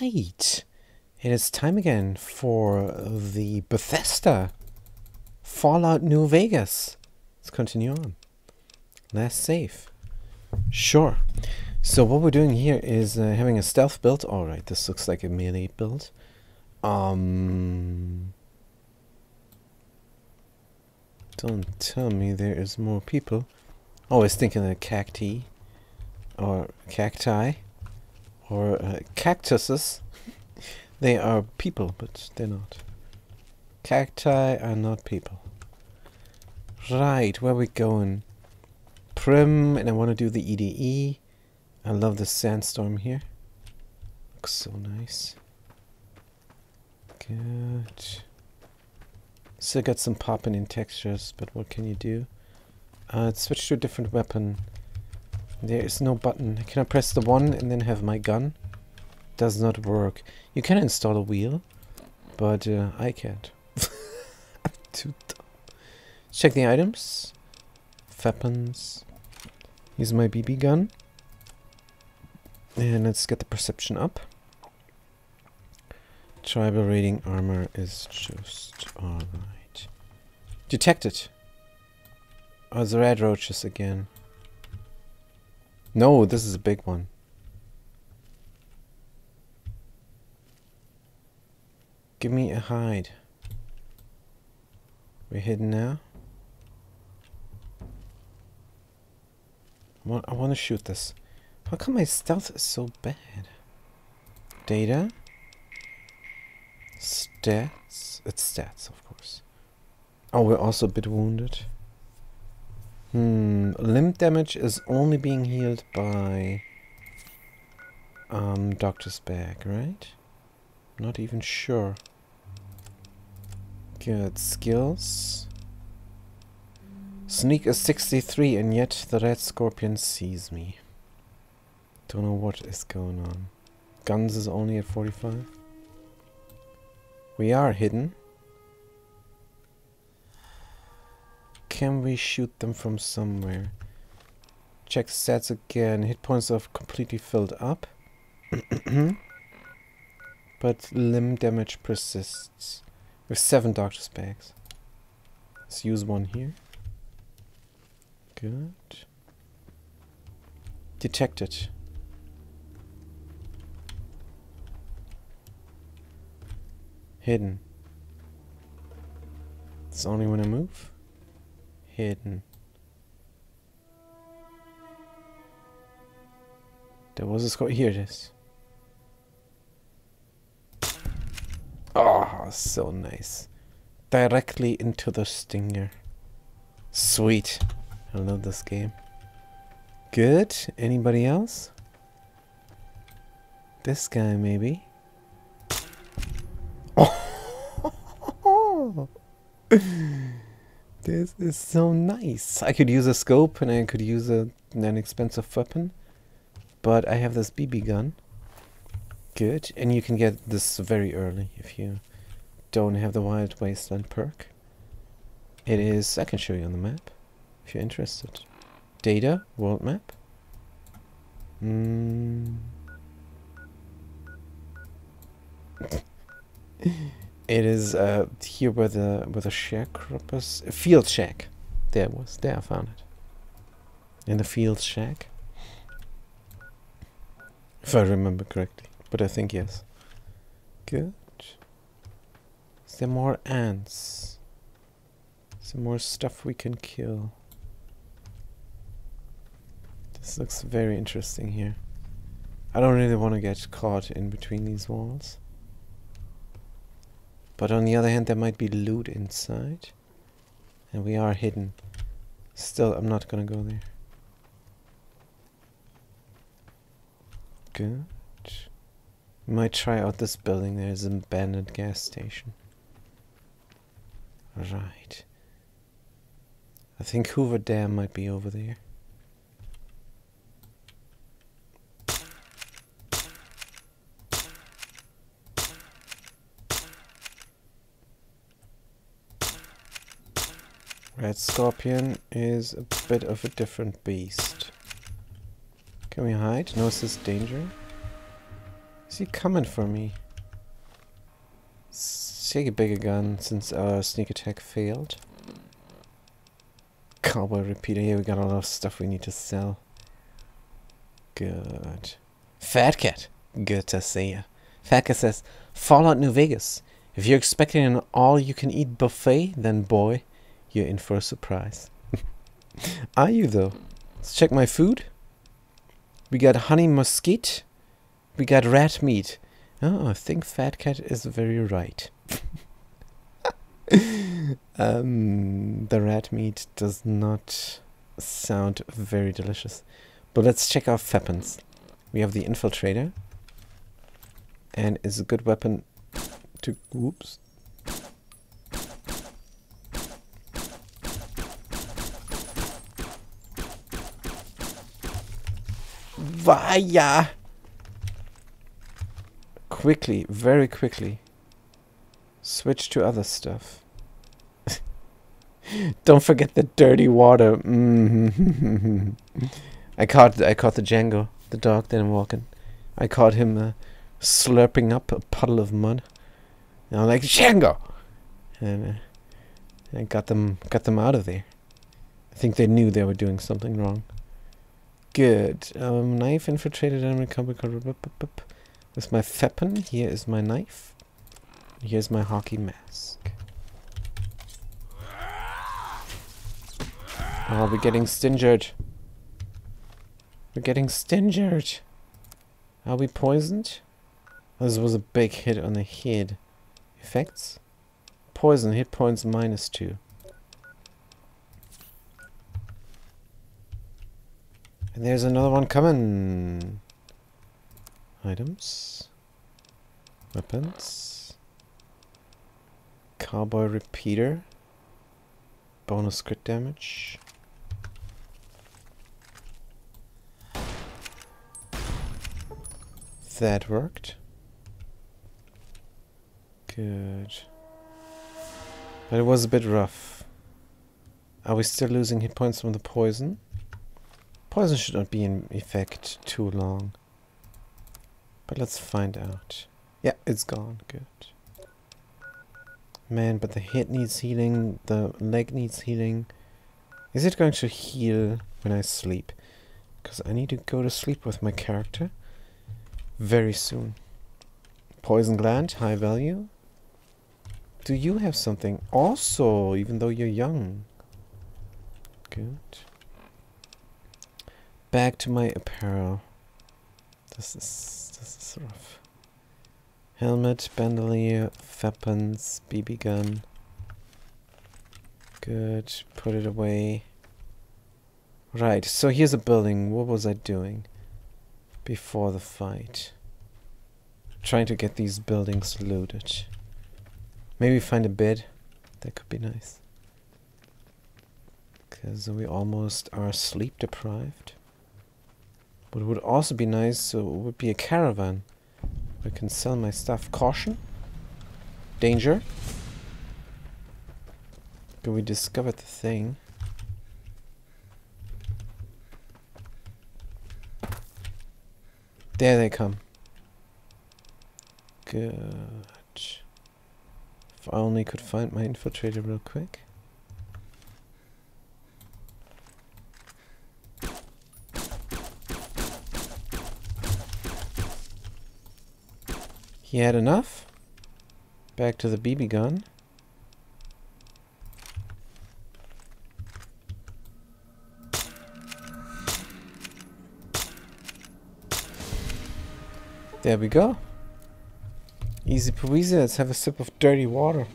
right. It is time again for the Bethesda Fallout New Vegas. Let's continue on. Last save. Sure. So what we're doing here is uh, having a stealth build. Alright, this looks like a melee build. Um... Don't tell me there is more people. Always thinking of cacti. Or cacti. Or uh, cactuses. they are people, but they're not. Cacti are not people. Right, where we going? Primm, and I want to do the EDE. I love the sandstorm here. Looks so nice. Good. Still got some popping in textures, but what can you do? Uh, switch to a different weapon. There is no button. Can I press the one and then have my gun? Does not work. You can install a wheel, but uh, I can't. Too dumb. Check the items. Weapons. Use my BB gun. And let's get the perception up. Tribal rating armor is just alright. Detected. Oh, the radroaches again. No, this is a big one. Give me a hide. We're hidden now. I want to shoot this. How come my stealth is so bad? Data? Stats? It's stats, of course. Oh, we're also a bit wounded. Hmm, limb damage is only being healed by um, Doctor's Bag, right? Not even sure. Good. Skills. Sneak is 63 and yet the radscorpion sees me. Don't know what is going on. Guns is only at 45. We are hidden. Can we shoot them from somewhere? Check stats again. Hit points are completely filled up. but limb damage persists. With seven doctor's bags. Let's use one here. Good. Detected. Hidden. It's only when I move. Hidden. There was a score. Here it is. Oh, so nice. Directly into the stinger. Sweet. I love this game. Good. Anybody else? This guy, maybe. Oh! this is so nice. I could use a scope and I could use a, an expensive weapon. But I have this BB gun. Good. And you can get this very early if you don't have the Wild Wasteland perk. It is, I can show you on the map if you're interested. Data, world map. Mm. it is uh, here where the where the sharecroppers field shack. There was. There I found it. In the field shack. If I remember correctly. But I think yes. Good. Is there more ants? Some more stuff we can kill. This looks very interesting here. I don't really want to get caught in between these walls. But on the other hand, there might be loot inside. And we are hidden. Still, I'm not gonna go there. Good. Might try out this building. There's an abandoned gas station. Right. I think Hoover Dam might be over there. Radscorpion is a bit of a different beast. Can we hide? No, is this danger? Is he coming for me? S take a bigger gun since our sneak attack failed. Cowboy repeater. Here we got a lot of stuff we need to sell. Good. Fat Cat. Good to see you. Fat Cat says, Fallout New Vegas. If you're expecting an all-you-can-eat buffet, then boy, you're in for a surprise. Are you though? Let's check my food. We got honey mesquite. We got rat meat. Oh, I think Fat Cat is very right. um, the rat meat does not sound very delicious. But let's check our weapons. We have the infiltrator. And is a good weapon to... Whoops. Vaya! Quickly, very quickly. Switch to other stuff. Don't forget the dirty water. Mm -hmm. I caught I caught the Django, the dog that I'm walking. I caught him uh, slurping up a puddle of mud. And I'm like Django, and uh, I got them got them out of there. I think they knew they were doing something wrong. Good. Um, knife infiltrated enemy With my weapon. Here is my knife. Here's my hockey mask. Oh, we're getting stingered. We're getting stingered. Are we poisoned? This was a big hit on the head. Effects? Poison, hit points minus two. And there's another one coming. Items. Weapons. Cowboy repeater. Bonus crit damage. That worked. Good. But it was a bit rough. Are we still losing hit points from the poison? Poison should not be in effect too long. But let's find out. Yeah, it's gone. Good. Man, but the head needs healing, the leg needs healing. Is it going to heal when I sleep? Because I need to go to sleep with my character very soon. Poison gland, high value. Do you have something? Also, even though you're young. Good. Back to my apparel. This is this is rough. Helmet, bandolier, weapons, BB gun. Good. Put it away. Right, so here's a building. What was I doing? before the fight. Trying to get these buildings looted. Maybe find a bed. That could be nice. Because we almost are sleep deprived. What would also be nice so would be a caravan. I can sell my stuff. Caution. Danger. But we discovered the thing. There they come. Good. If I only could find my infiltrator real quick. He had enough. Back to the BB gun. There we go. Easy peasy, let's have a sip of dirty water.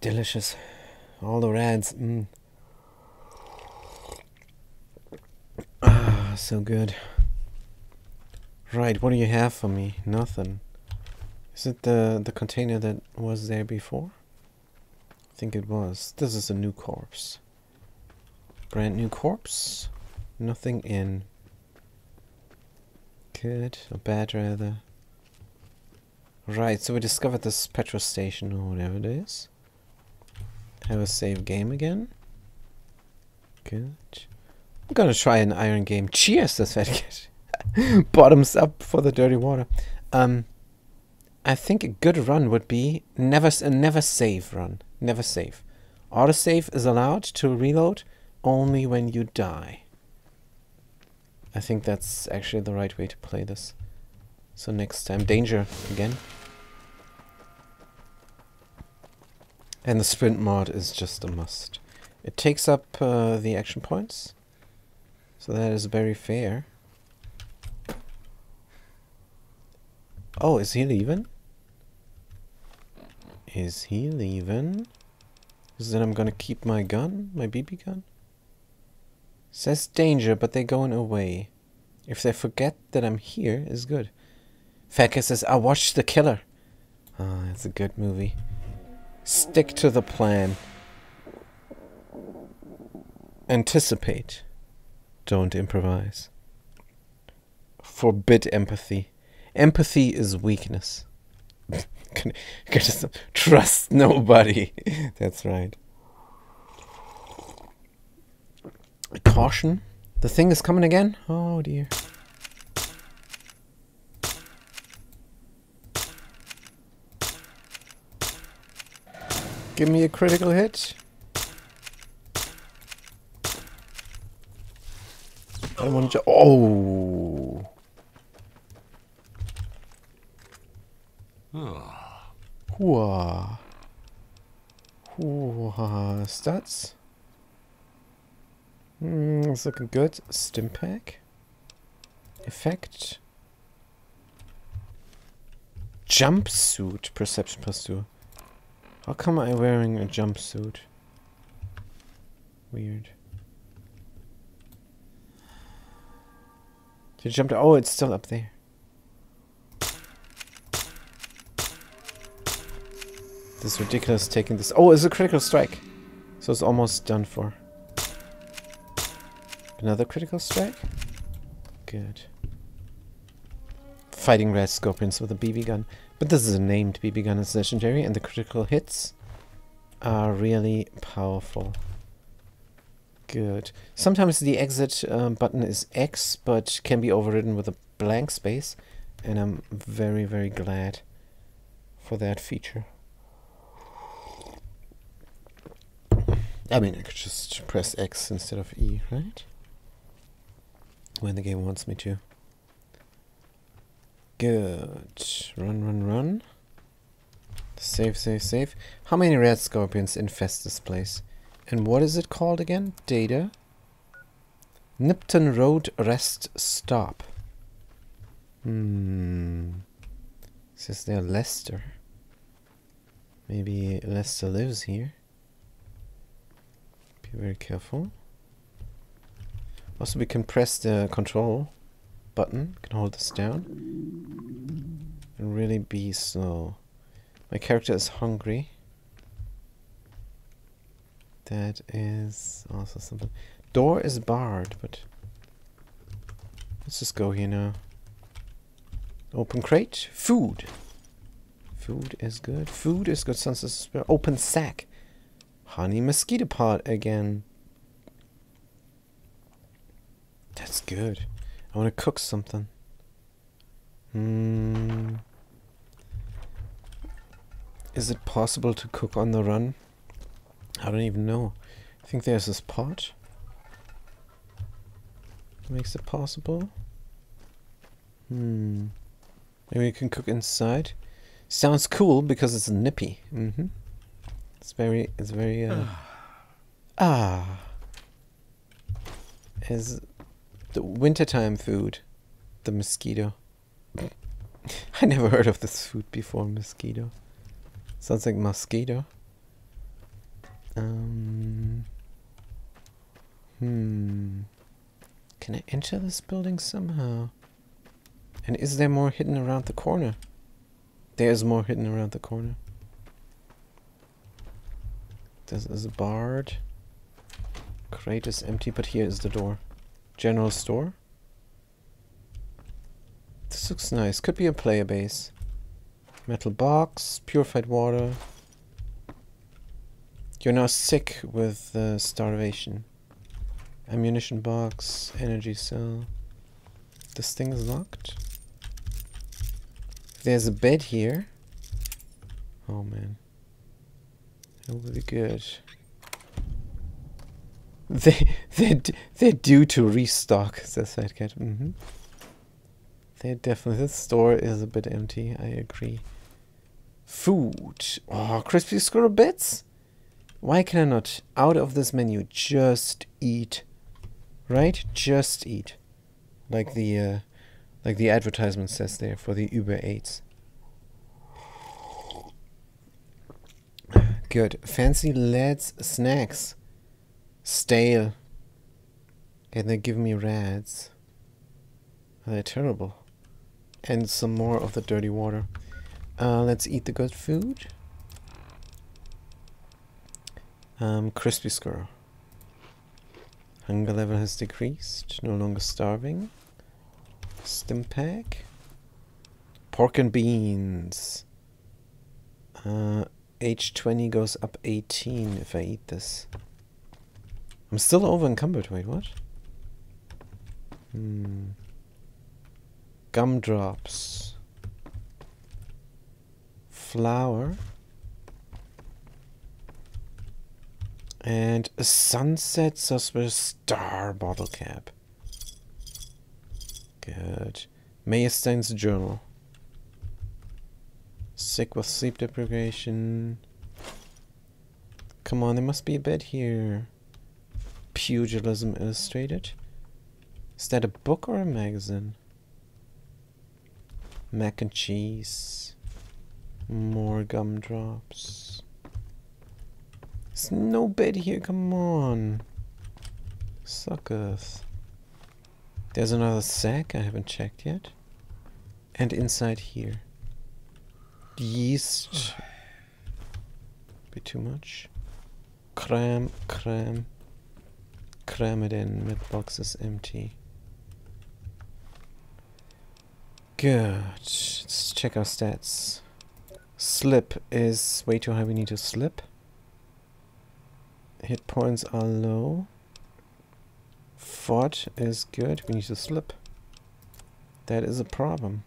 Delicious. All the rads. Mm. Ah, Ah, so good. Right, what do you have for me? Nothing. Is it the, the container that was there before? I think it was. This is a new corpse. Brand new corpse. Nothing in. Good, or bad rather. Right, so we discovered this petrol station or whatever it is. Have a save game again. Good. I'm gonna try an iron game. Cheers, das Cat. Bottoms up for the dirty water. Um, I think a good run would be never a never save run. Never save. Autosave is allowed to reload only when you die. I think that's actually the right way to play this. So next time, danger again. And the sprint mod is just a must. It takes up uh, the action points. So that is very fair. Oh, is he leaving? Is he leaving? Is that I'm gonna keep my gun? My BB gun? Says danger, but they're going away. If they forget that I'm here, is good. Faka says, I watched The Killer. Ah, it's a good movie. Stick to the plan. Anticipate. Don't improvise. Forbid empathy. Empathy is weakness. Trust nobody. That's right. Caution. The thing is coming again? Oh dear. Give me a critical hit. I want to. Oh. Hooah. Hooah. Stats. Mm, it's looking good. Stim pack. Effect. Jumpsuit. Perception plus two. How come I'm wearing a jumpsuit? Weird. You jumped. Oh, it's still up there. This is ridiculous taking this. Oh, it's a critical strike. So it's almost done for. Another critical strike? Good. Fighting radscorpions with a BB gun. But this is a named BB gun, it's legendary, and the critical hits are really powerful. Good. Sometimes the exit um, button is X, but can be overridden with a blank space, and I'm very, very glad for that feature. I mean, I could just press X instead of E, right? When the game wants me to. Good. Run, run, run. Save, save, save. How many radscorpions infest this place? And what is it called again? Data. Nipton Road Rest Stop. Hmm. Says there Lester. Maybe Lester lives here. Be very careful. Also, we can press the control button, can hold this down, and really be slow. My character is hungry. That is also something. Door is barred, but let's just go here now. Open crate, food. Food is good. Food is good. Open sack. Honey mosquito pot again. That's good. I want to cook something. Hmm. Is it possible to cook on the run? I don't even know. I think there's this pot. Makes it possible. Hmm. Maybe you can cook inside. Sounds cool because it's nippy. Mm-hmm. It's very, it's very, uh, ah. is the wintertime food. The mosquito. I never heard of this food before, mosquito. Sounds like mosquito. Um. Hmm. Can I enter this building somehow? And is there more hidden around the corner? There's more hidden around the corner. This is a barred. Crate is empty, but here is the door. General store. This looks nice. Could be a player base. Metal box, purified water. You're now sick with uh, starvation. Ammunition box, energy cell. This thing is locked. There's a bed here. Oh man. That will be good. They they they're due to restock, says Sidecat. Mm -hmm. They definitely this store is a bit empty, I agree. Food. Oh, crispy squirrel bits? Why can I not out of this menu just eat? Right? Just eat. Like the uh like the advertisement says there for the Uber Eats. Good. Fancy lads snacks. Stale. And they give me rads. They're terrible. And some more of the dirty water. Uh, let's eat the good food. Um, crispy squirrel. Hunger level has decreased. No longer starving. Stimpack. Pork and beans. Uh, H20 goes up 18 if I eat this. I'm still over encumbered. Wait, what? Hmm. Gumdrops. Flour. And a Sunset Suspicious Star bottle cap. Good. Mayerstein's journal. Sick with sleep deprivation. Come on, there must be a bed here. Pugilism Illustrated. Is that a book or a magazine? Mac and cheese. More gumdrops. There's no bed here, come on. Suckers. There's another sack I haven't checked yet. And inside here. Yeast. Be too much. Cram, cram. Cram it in. Med box is empty. Good. Let's check our stats. Slip is way too high. We need to slip. Hit points are low. Fort is good. We need to slip. That is a problem.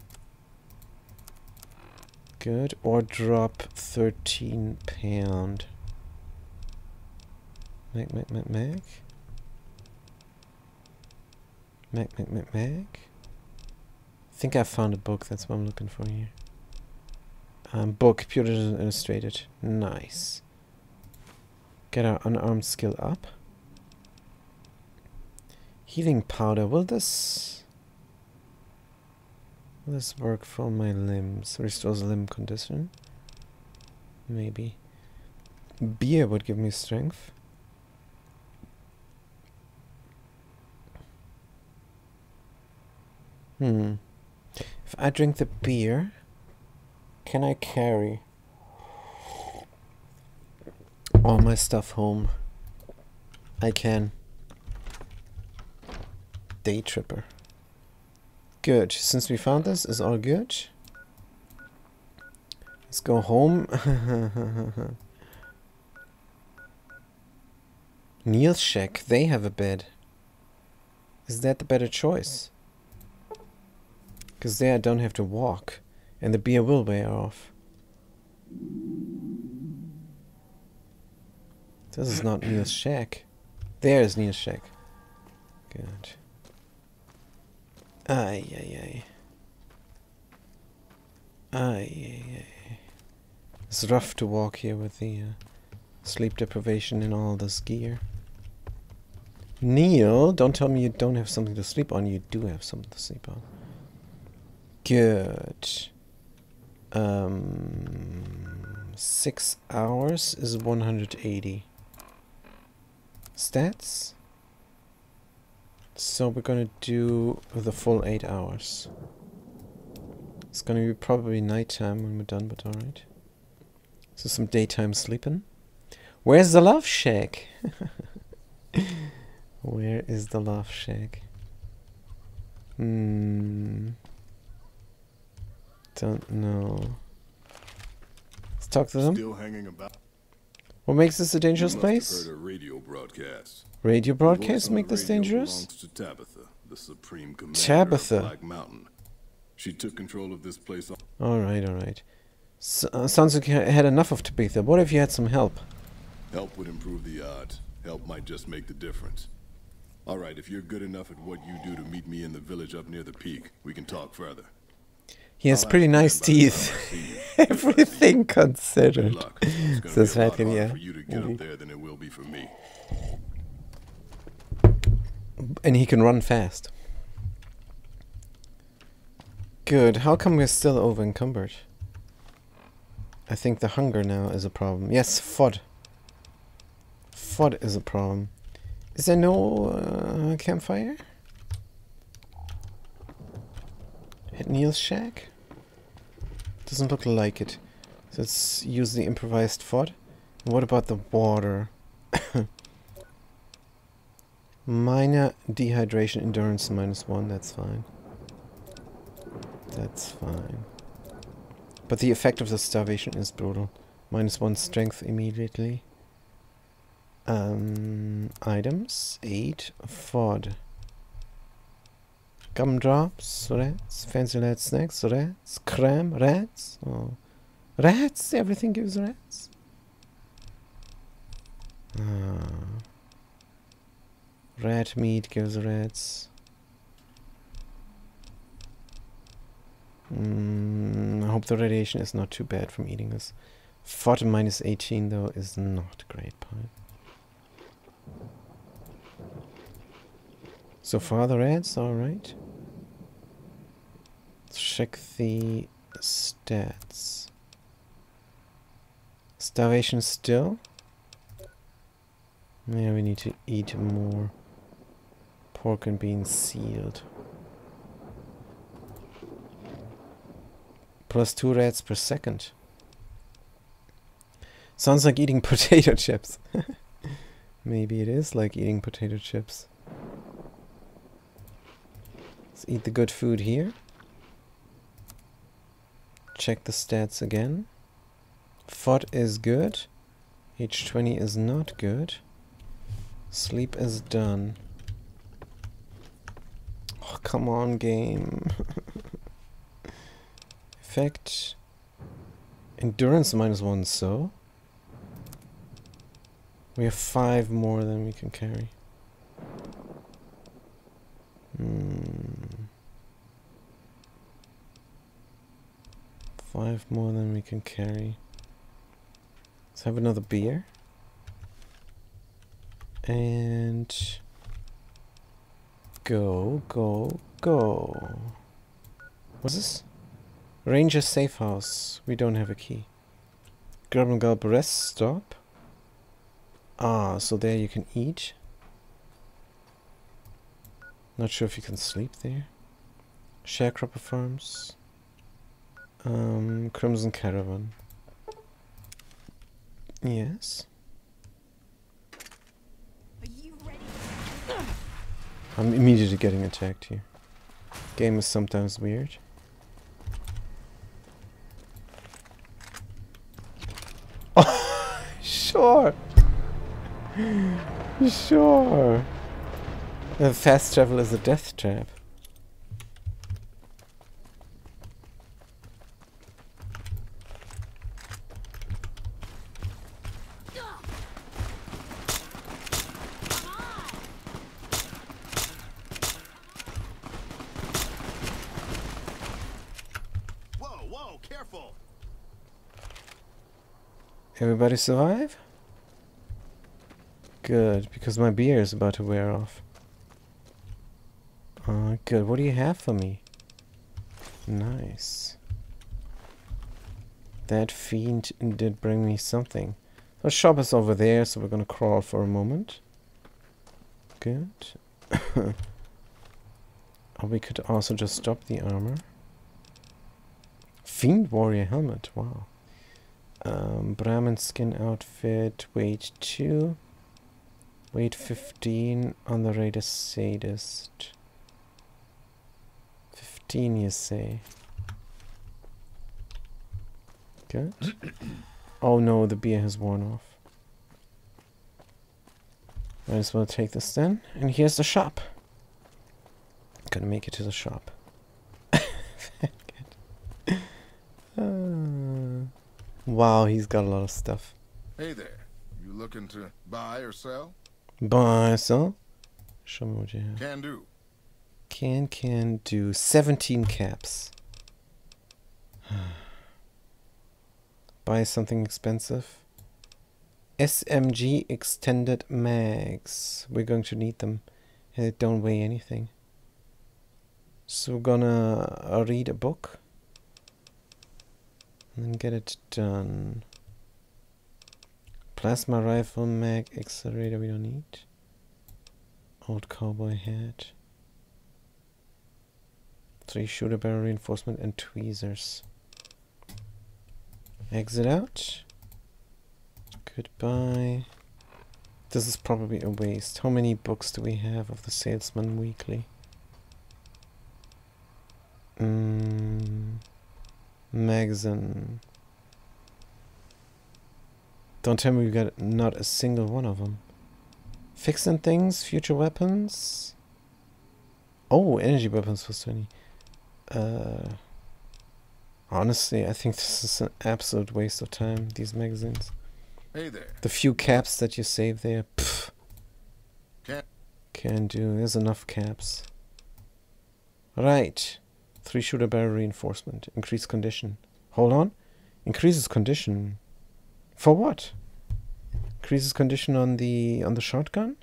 Good. Or drop 13 pound. Mac, Mac, Mac, Mac. Mac, Mac, Mac, Mac. I think I found a book. That's what I'm looking for here. Um, book, Puritan Illustrated. Nice. Get our unarmed skill up. Healing powder. Will this... Will this work for my limbs? Restores limb condition? Maybe. Beer would give me strength. Hmm. If I drink the beer, can I carry all my stuff home? I can. Day tripper. Good. Since we found this, is all good. Let's go home. Neil's shack. They have a bed. Is that the better choice? Because there I don't have to walk. And the beer will wear off. This is not Neil's shack. There is Neil's shack. Good. Ay, ay, ay. Ay, ay, ay. It's rough to walk here with the uh, sleep deprivation and all this gear. Neil, don't tell me you don't have something to sleep on. You do have something to sleep on. Good. Um, six hours is 180. Stats? So we're gonna do the full eight hours. It's gonna be probably nighttime when we're done, but alright. So some daytime sleeping. Where's the love shack? Where is the love shack? Hmm. Don't know. Let's talk to them. Still hanging about. What makes this a dangerous You must have place? radio broadcast. Radio broadcasts make this dangerous? to Tabitha, the supreme commander Tabitha. Black Mountain. She took control of this place. Alright, alright. S- uh, sounds like you had enough of Tabitha. What if you had some help? Help would improve the odds. Help might just make the difference. All right, if you're good enough at what you do to meet me in the village up near the peak, we can talk further. He has pretty nice Dan by the teeth. time I see you, if I see you. Everything considered. luck. It's gonna Says Fatkin, yeah. for you to get up there than it will be for me. And he can run fast. Good. How come we're still over encumbered? I think the hunger now is a problem. Yes, FOD. FOD is a problem. Is there no uh, campfire? At Neil's shack? Doesn't look like it. So let's use the improvised. And what about the water? Minor dehydration endurance minus one, that's fine. That's fine. But the effect of the starvation is brutal. Minus one strength immediately. Um, items, eight, FOD. Gumdrops, rads, fancy lad snacks, rads, cram, rads. Oh. Rats, everything gives rads. Ah. Rat meat gives rads. Mm, I hope the radiation is not too bad from eating this. FOD minus 18 though is not great pie. So far the rats alright. Check the stats. Starvation still? Yeah, we need to eat more pork and beans sealed. Plus two rads per second. Sounds like eating potato chips. Maybe it is like eating potato chips. Let's eat the good food here. Check the stats again. FOD is good. H20 is not good. Sleep is done. Oh, come on, game. Effect. Endurance minus one, so. We have five more than we can carry. Hmm. Five more than we can carry. Let's have another beer. And go, go, go. What's this? Ranger safe house. We don't have a key. Grub and Gulp rest stop. Ah, so there you can eat. Not sure if you can sleep there. Sharecropper farms. Um, Crimson Caravan. Yes. Are you ready? I'm immediately getting attacked here. Game is sometimes weird. sure. Sure. Uh, fast travel is a death trap. Whoa, whoa, careful! Everybody survive? Good, because my beer is about to wear off. Uh, good. What do you have for me? Nice. That fiend did bring me something. The shop is over there, so we're gonna crawl for a moment. Good. or we could also just stop the armor. Fiend warrior helmet, wow. Um, Brahmin skin outfit, weight 2. Weight 15 on the rate sadist. 15 you say. Good. oh no, the beer has worn off. Might as well take this then. And here's the shop. Gonna make it to the shop. uh, wow, he's got a lot of stuff. Hey there. You looking to buy or sell? Buy, sell. Show me what you have. Can do. Can, can do 17 caps. Buy something expensive. SMG extended mags. We're going to need them. And They don't weigh anything. So we're gonna read a book. And then get it done. Plasma rifle mag accelerator we don't need. Old cowboy hat. Three shooter barrel reinforcement and tweezers. Exit out. Goodbye. This is probably a waste. How many books do we have of the Salesman Weekly? Mm, magazine. Don't tell me we got not a single one of them. Fixing things, future weapons. Oh, energy weapons for 20. Uh, honestly, I think this is an absolute waste of time, these magazines. Hey there. The few caps that you save there, pff. Can Can do. There's enough caps. Right. Three shooter barrel reinforcement. Increase condition. Hold on. Increases condition. For what? Increases condition on the on the shotgun?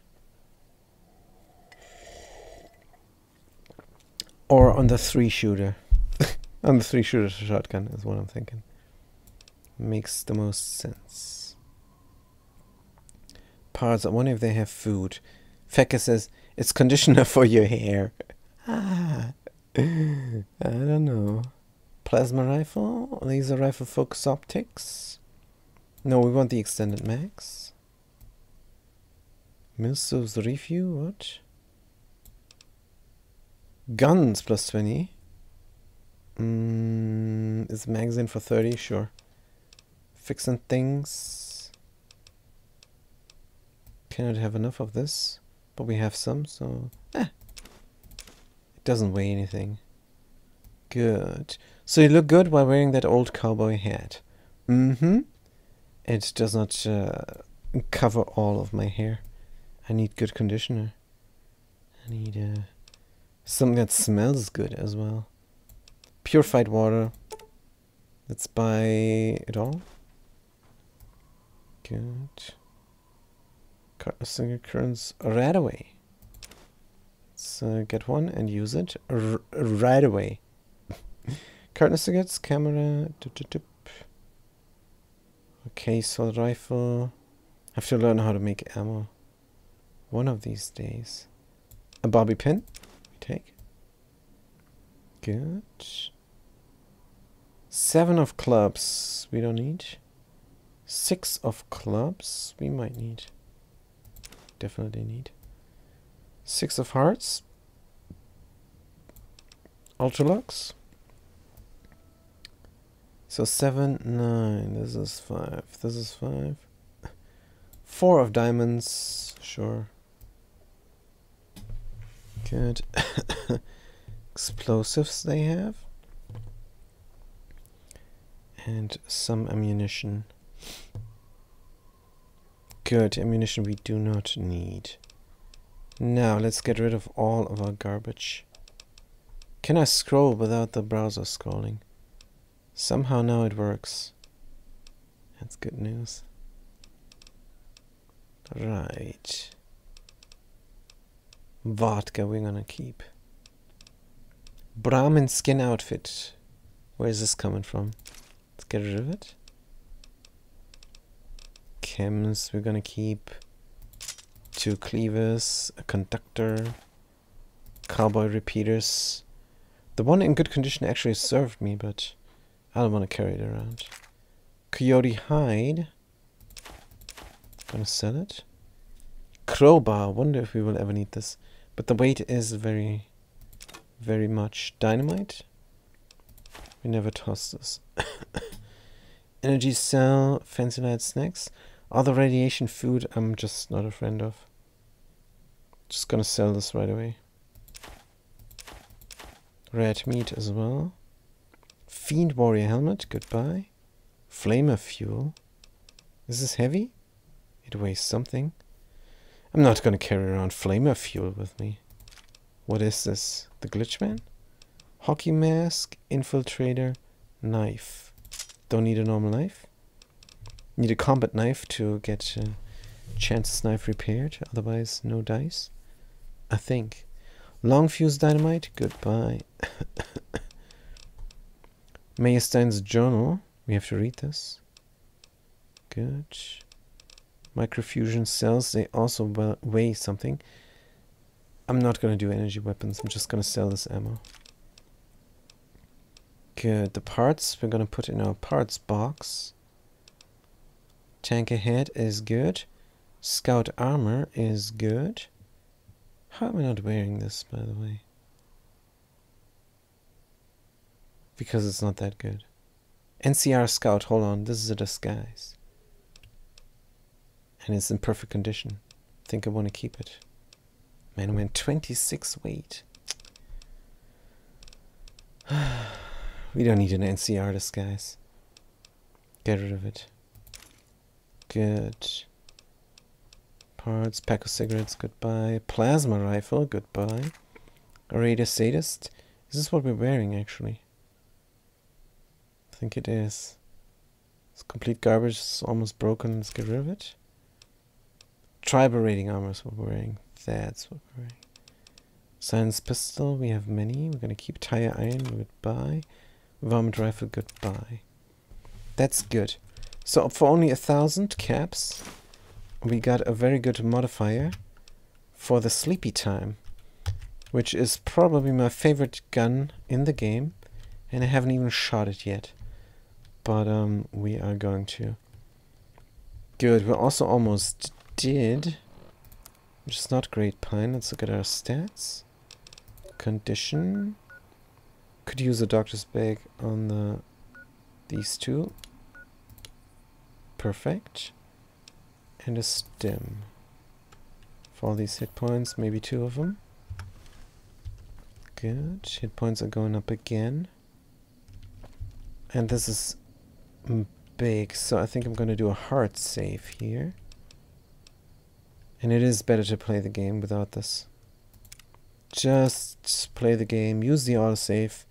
Or on the three shooter. on the three shooter shotgun is what I'm thinking. Makes the most sense. Parts, I wonder if they have food. Feka says, it's conditioner for your hair. Ah. I don't know. Plasma rifle? Laser rifle focus optics? No, we want the extended max. Missiles review, what? Guns plus 20. Mm, is magazine for 30? Sure. Fixing things. Cannot have enough of this, but we have some, so... Eh. Doesn't weigh anything. Good. So you look good while wearing that old cowboy hat. Mm-hmm. It does not uh, cover all of my hair. I need good conditioner. I need uh, something that smells good as well. Purified water. Let's buy it all. Good. Single currents right away. Let's uh, get one and use it r right away. Carton cigarettes, camera. Doop, doop, doop. Okay, rifle. I have to learn how to make ammo. One of these days. A bobby pin. We take. Good. Seven of clubs. We don't need. Six of clubs. We might need. Definitely need. Six of hearts. Ultralux. So seven, nine. This is five. This is five. Four of diamonds. Sure. Good. Explosives they have. And some ammunition. Good. Ammunition we do not need. Now let's get rid of all of our garbage. Can I scroll without the browser scrolling? Somehow now it works. That's good news. Right. Vodka we're gonna keep. Brahmin skin outfit. Where is this coming from? Let's get rid of it. Chems we're gonna keep. Two cleavers, a conductor, cowboy repeaters. The one in good condition actually served me, but I don't want to carry it around. Coyote hide. Gonna sell it. Crowbar. Wonder if we will ever need this. But the weight is very, very much. Dynamite. We never toss this. Energy cell. Fancy light snacks. Other radiation food I'm just not a friend of. Just gonna sell this right away. Red meat as well. Fiend warrior helmet, goodbye. Flamer fuel. Is this heavy? It weighs something. I'm not gonna carry around flamer fuel with me. What is this? The glitchman? Hockey mask, infiltrator, knife. Don't need a normal knife. Need a combat knife to get uh, Chance's knife repaired, otherwise no dice. I think. Long fuse dynamite, goodbye. Mayerstein's journal. We have to read this. Good. Microfusion cells, they also weigh something. I'm not going to do energy weapons. I'm just going to sell this ammo. Good. The parts we're going to put in our parts box. Tank ahead is good. Scout armor is good. How am I not wearing this, by the way? Because it's not that good. NCR Scout, hold on, this is a disguise. And it's in perfect condition. I think I want to keep it. Man, I'm in 26 weight. we don't need an NCR disguise. Get rid of it. Good. Parts, pack of cigarettes, goodbye. Plasma rifle, goodbye. Raider sadist. Is this what we're wearing, actually? I think it is. It's complete garbage. It's almost broken. Let's get rid of it. Tribal raiding armor is what we're wearing. That's what we're wearing. Science pistol. We have many. We're going to keep tire iron. Goodbye. Varmint rifle. Goodbye. That's good. So for only a thousand caps, we got a very good modifier for the sleepy time, which is probably my favorite gun in the game, and I haven't even shot it yet. But um, we are going to. Good, we're also almost did, which is not great pine. Let's look at our stats. Condition. Could use a doctor's bag on the these two. Perfect and a stem For these hit points, maybe two of them. Good. Hit points are going up again. And this is big, so I think I'm going to do a hard save here. And it is better to play the game without this. Just play the game, use the autosave.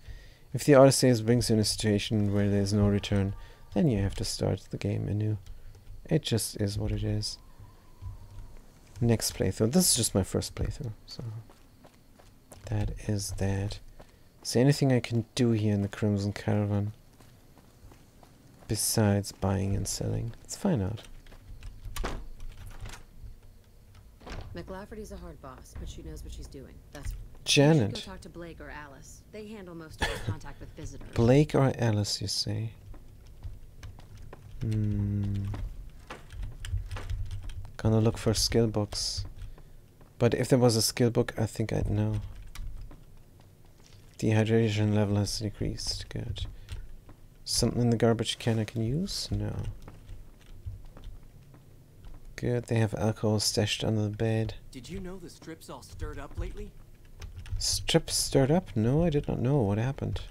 If the autosave brings you in a situation where there's no return, then you have to start the game anew. It just is what it is. Next playthrough. This is just my first playthrough, so that is that. Is there anything I can do here in the Crimson Caravan? Besides buying and selling. Let's find out. McLafferty's a hard boss, but she knows what she's doing. That's Janet. go talk to Blake or Alice. They handle most of the contact with visitors. Blake or Alice, you say? Hmm. Gonna look for skill books. But if there was a skill book, I think I'd know. Dehydration level has decreased. Good. Something in the garbage can I can use? No. Good, they have alcohol stashed under the bed. Did you know the strip's all stirred up lately? Strip stirred up? No, I did not know what happened.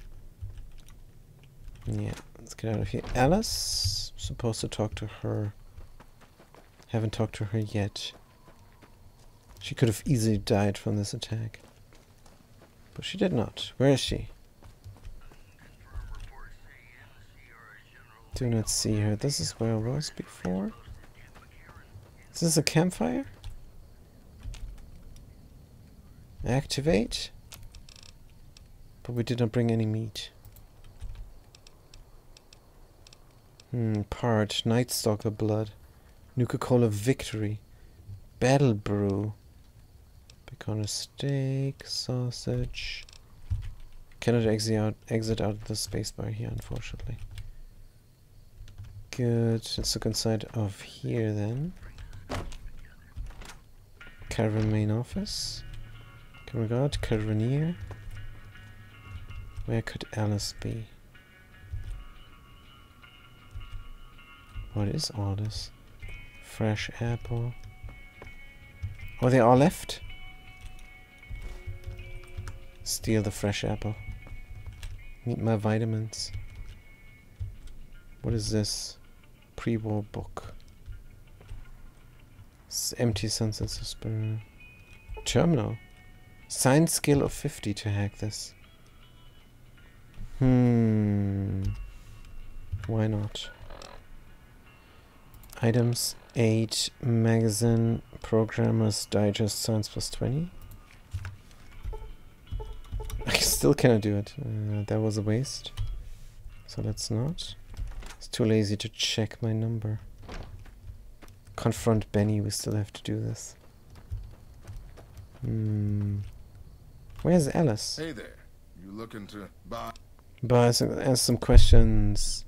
Yeah, let's get out of here. Alice? Supposed to talk to her. Haven't talked to her yet. She could have easily died from this attack. But she did not. Where is she? Do not see her. This is where I was before. Is this a campfire? Activate? But we did not bring any meat. Hmm, part. Night Stalker blood. Nuka-Cola Victory. Battle Brew. Bacon steak, sausage. Cannot exit out, exit out of the spacebar here, unfortunately. Good. Let's look inside of here then. Caravan main office. Regard Caravaneer. Where could Alice be? What is all this? Fresh apple. Oh, they all left? Steal the fresh apple. Need my vitamins. What is this? Pre-war book. Empty sunset spirit. Terminal. Science skill of 50 to hack this. Hmm. Why not? Items 8 magazine programmers digest science plus 20. I still cannot do it. Uh, that was a waste. So let's not. It's too lazy to check my number. Confront Benny, we still have to do this. Hmm. Where's Alice? Hey there. You looking to buy? But ask, ask some questions.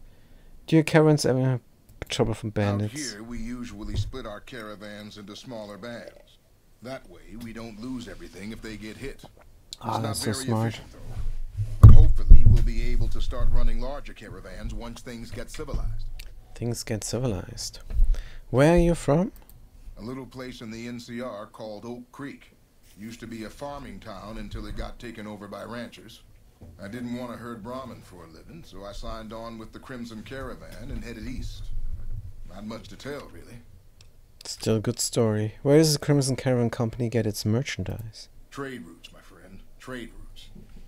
Do your caravans ever have trouble from Out bandits? here, we usually split our caravans into smaller bands. That way, we don't lose everything if they get hit. Ah, not that's so smart. though. But hopefully, we'll be able to start running larger caravans once things get civilized. Things get civilized. Where are you from? A little place in the NCR called Oak Creek. Used to be a farming town until it got taken over by ranchers. I didn't want to herd Brahmin for a living, so I signed on with the Crimson Caravan and headed east. Not much to tell, really. Still a good story. Where does the Crimson Caravan Company get its merchandise? Trade routes, my friend. Trade routes.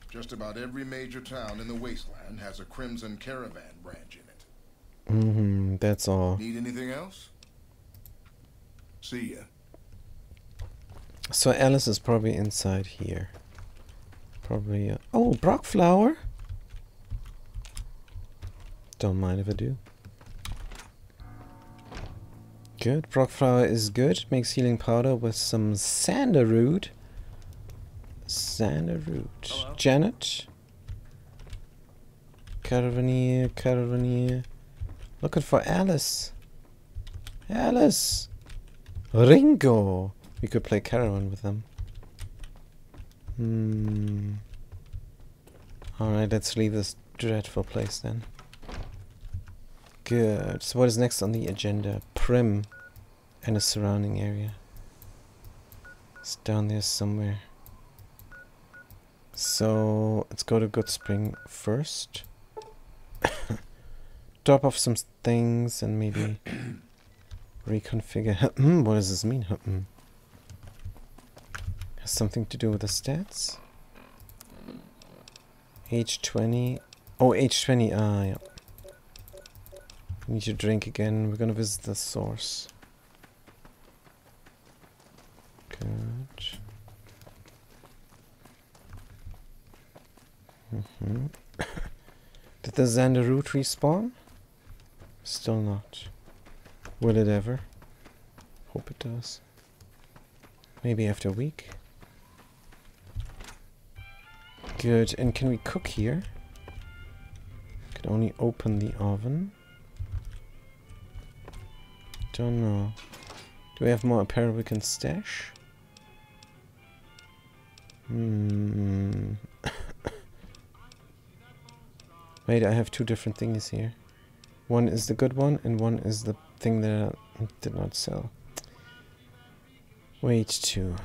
Just about every major town in the wasteland has a Crimson Caravan branch in it. Mm-hmm, that's all. Need anything else? See ya. So Alice is probably inside here. Probably, uh, oh, Broc flower. Don't mind if I do. Good, Broc flower is good. Makes healing powder with some Xander root. Sanderroot. Hello? Janet. Caravaneer, Caravaneer. Looking for Alice. Alice. Ringo. We could play caravan with them. Hmm. Alright, let's leave this dreadful place then. Good. So what is next on the agenda? Primm and the surrounding area. It's down there somewhere. So let's go to Good Spring first. Drop off some things and maybe reconfigure. Hmm, what does this mean? Hmm. Has something to do with the stats? H20. Oh, H20. Ah, yeah. Need to drink again. We're gonna visit the source. Good. hmm Did the Xander root respawn? Still not. Will it ever? Hope it does. Maybe after a week. Good. And can we cook here? Can only open the oven. Don't know. Do we have more apparel we can stash? Hmm. Wait, I have two different things here. One is the good one, and one is the thing that I did not sell. Wait, two.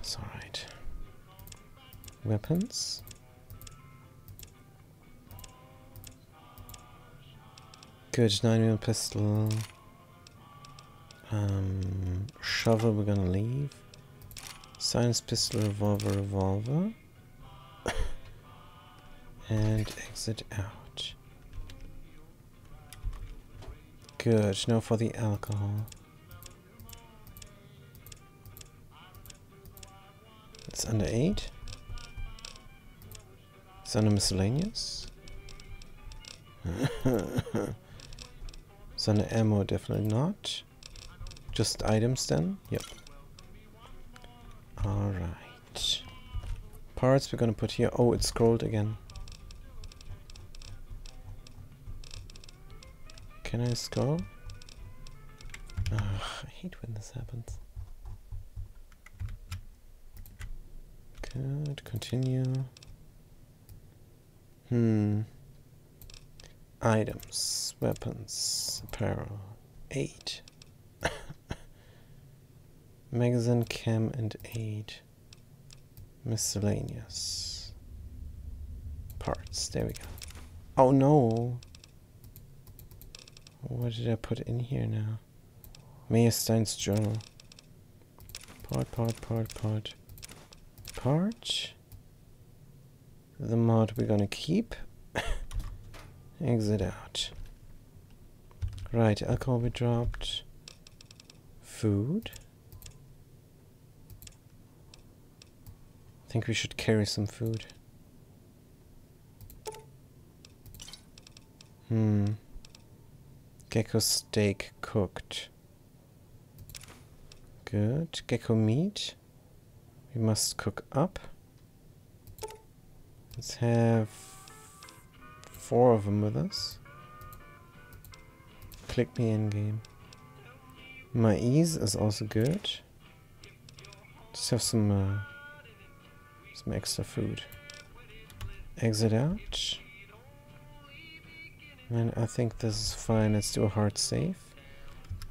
It's alright. Weapons. Good, 9mm pistol. Um, shovel we're gonna leave. Science pistol, revolver, revolver. and exit out. Good, now for the alcohol. It's under 8. It's under miscellaneous. it's under ammo, definitely not. Just items then? Yep. Alright. Parts we're gonna put here. Oh, it's scrolled again. Can I scroll? Ugh, I hate when this happens. Good, continue. Hmm. Items, weapons, apparel. Eight. Magazine, chem, and aid. Miscellaneous. parts. There we go. Oh no. What did I put in here now? Stein's journal. Part, part, part, part. Part. The mod we're gonna keep. Exit out. Right, alcohol we dropped. Food. Think we should carry some food. Hmm. Gecko steak cooked. Good. Gecko meat. We must cook up. Let's have four of them with us. Click me in game. My ease is also good. Just have some uh, some extra food. Exit out. And I think this is fine. Let's do a hard save.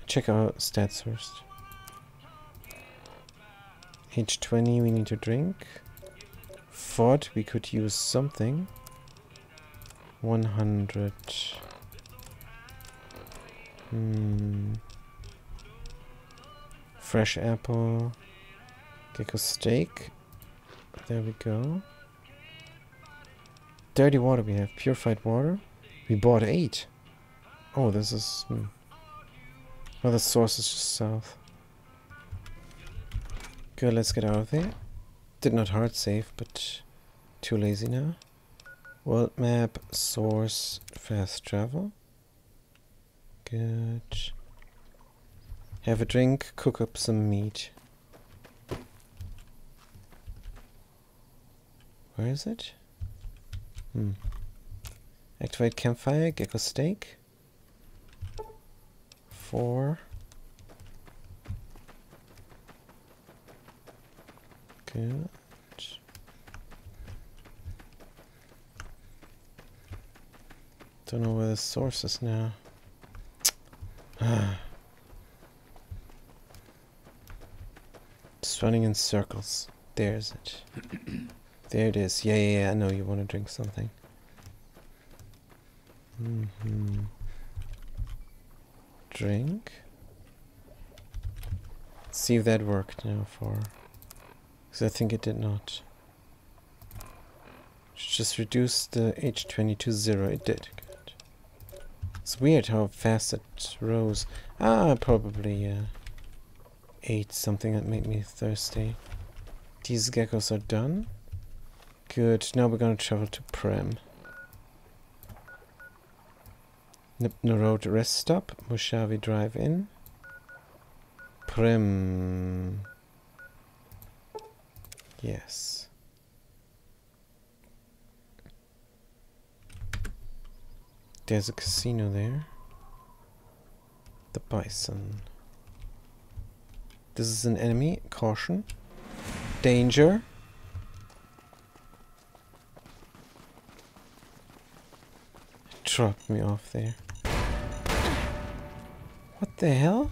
Check our stats first. H20 we need to drink. Ford we could use something. 100. Hmm. Fresh apple. Gecko steak. There we go. Dirty water we have. Purified water. We bought eight. Oh, this is... Hmm. Well, the source is just south. Good, let's get out of there. Did not hard save, but too lazy now. World map, source, fast travel. Good. Have a drink, cook up some meat. Where is it? Hmm. Activate campfire, gecko steak. Four. Good. Don't know where the source is now. Just running in circles. There's it. there it is. Yeah, yeah, yeah. I know you want to drink something. Mm hmm Drink. Let's see if that worked now for. Because I think it did not. Just reduce the H20 to zero. It did. It's weird how fast it rose. Ah, probably uh, ate something that made me thirsty. These geckos are done. Good. Now we're gonna travel to Primm. Nipton Road rest stop. Mojave drive in. Primm. Yes. There's a casino there. The bison. This is an enemy. Caution. Danger. Dropped me off there. What the hell?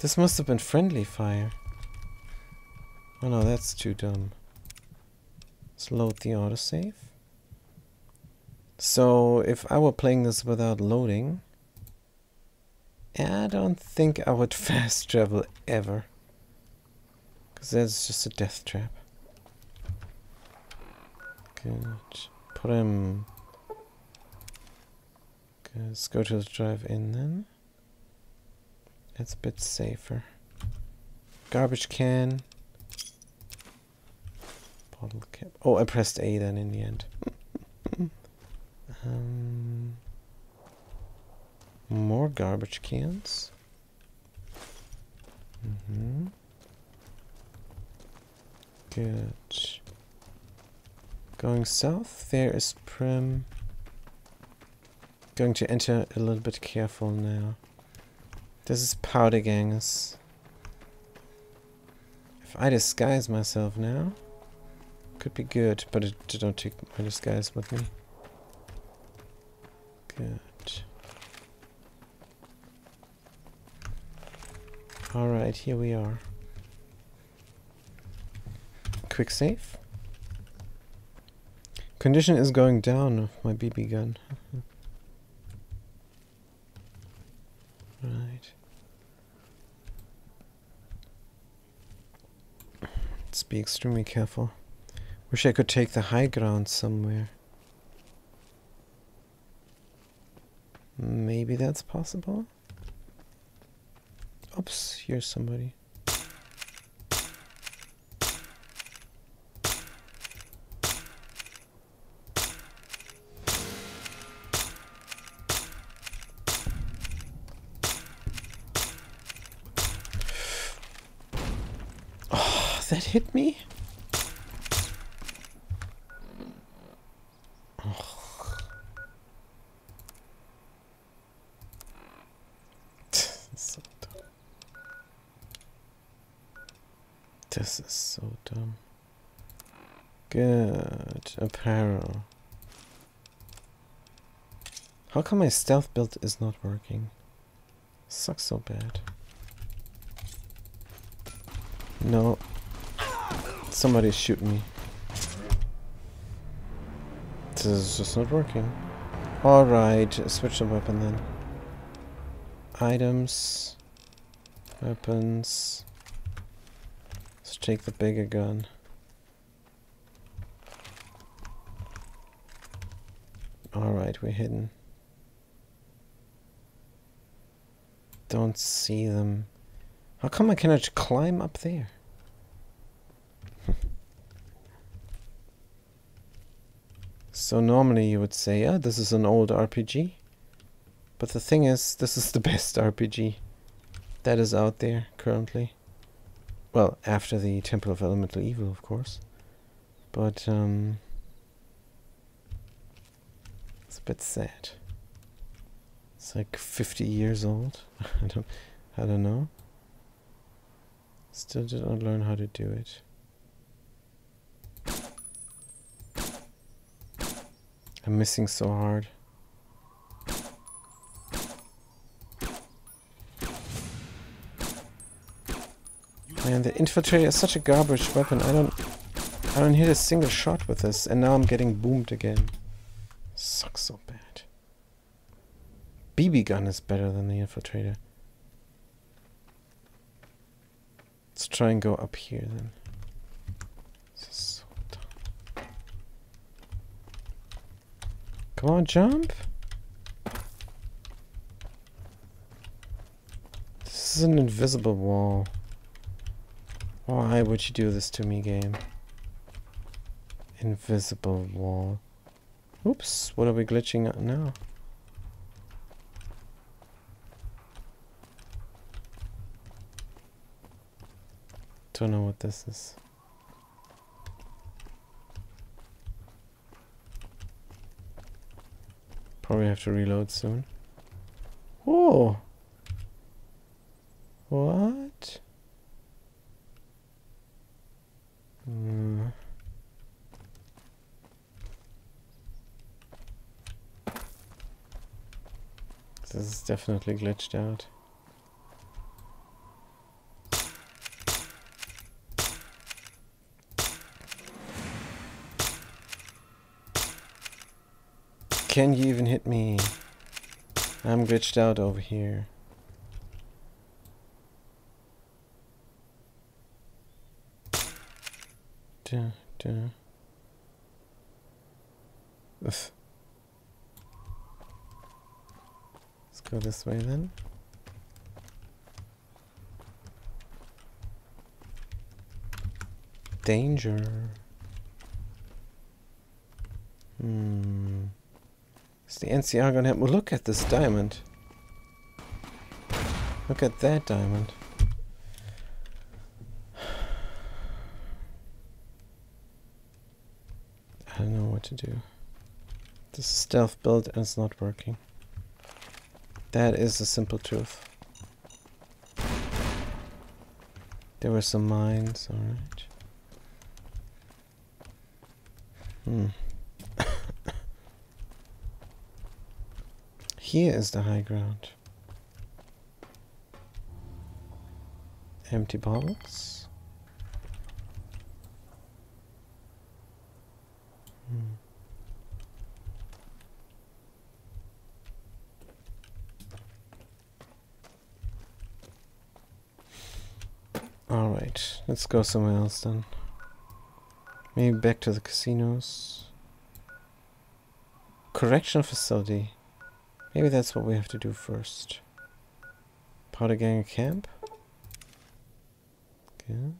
This must have been friendly fire. Oh no, that's too dumb. Let's load the autosave. So if I were playing this without loading, I don't think I would fast travel ever. Because that's just a death trap. Good. Put him... Let's go to the drive-in then. It's a bit safer. Garbage can. Bottle cap. Oh, I pressed A then in the end. Um, more garbage cans. Mm hmm Good. Going south, there is Primm. Going to enter a little bit careful now. This is Powder Gangs. If I disguise myself now, could be good, but I don't take my disguise with me. Good. Alright, here we are. Quick save. Condition is going down of my BB gun. Right. Let's be extremely careful. Wish I could take the high ground somewhere. Maybe that's possible? Oops, here's somebody. Oh, that hit me? Oh. This is so dumb. Good. Apparel. How come my stealth build is not working? Sucks so bad. No. Somebody shoot me. This is just not working. Alright, switch the weapon then. Items. Weapons. Let's take the bigger gun. Alright, we're hidden. Don't see them. How come I cannot climb up there? so normally you would say, oh, this is an old RPG. But the thing is, this is the best RPG that is out there currently. Well, after the Temple of Elemental Evil, of course. But, um... It's a bit sad. It's like 50 years old. I don't, I don't know. Still did not learn how to do it. I'm missing so hard. Man, the infiltrator is such a garbage weapon. I don't I don't hit a single shot with this and now I'm getting boomed again. Sucks so bad. BB gun is better than the infiltrator. Let's try and go up here then. This is so. Come on, jump! This is an invisible wall. Why would you do this to me, game? Invisible wall. Oops, what are we glitching at now? Don't know what this is. Probably have to reload soon. Oh! What? Hmm. This is definitely glitched out. Can you even hit me? I'm glitched out over here. Duh. Let's go this way then. Danger. Hmm. Is the NCR gonna help? Well, look at this diamond. Look at that diamond. I don't know what to do. This is stealth build and it's not working. That is the simple truth. There were some mines, alright. Hmm. Here is the high ground. Empty bottles. Hmm. Alright, let's go somewhere else then. Maybe back to the casinos. Correctional facility. Maybe that's what we have to do first. Powder Gang camp? Good.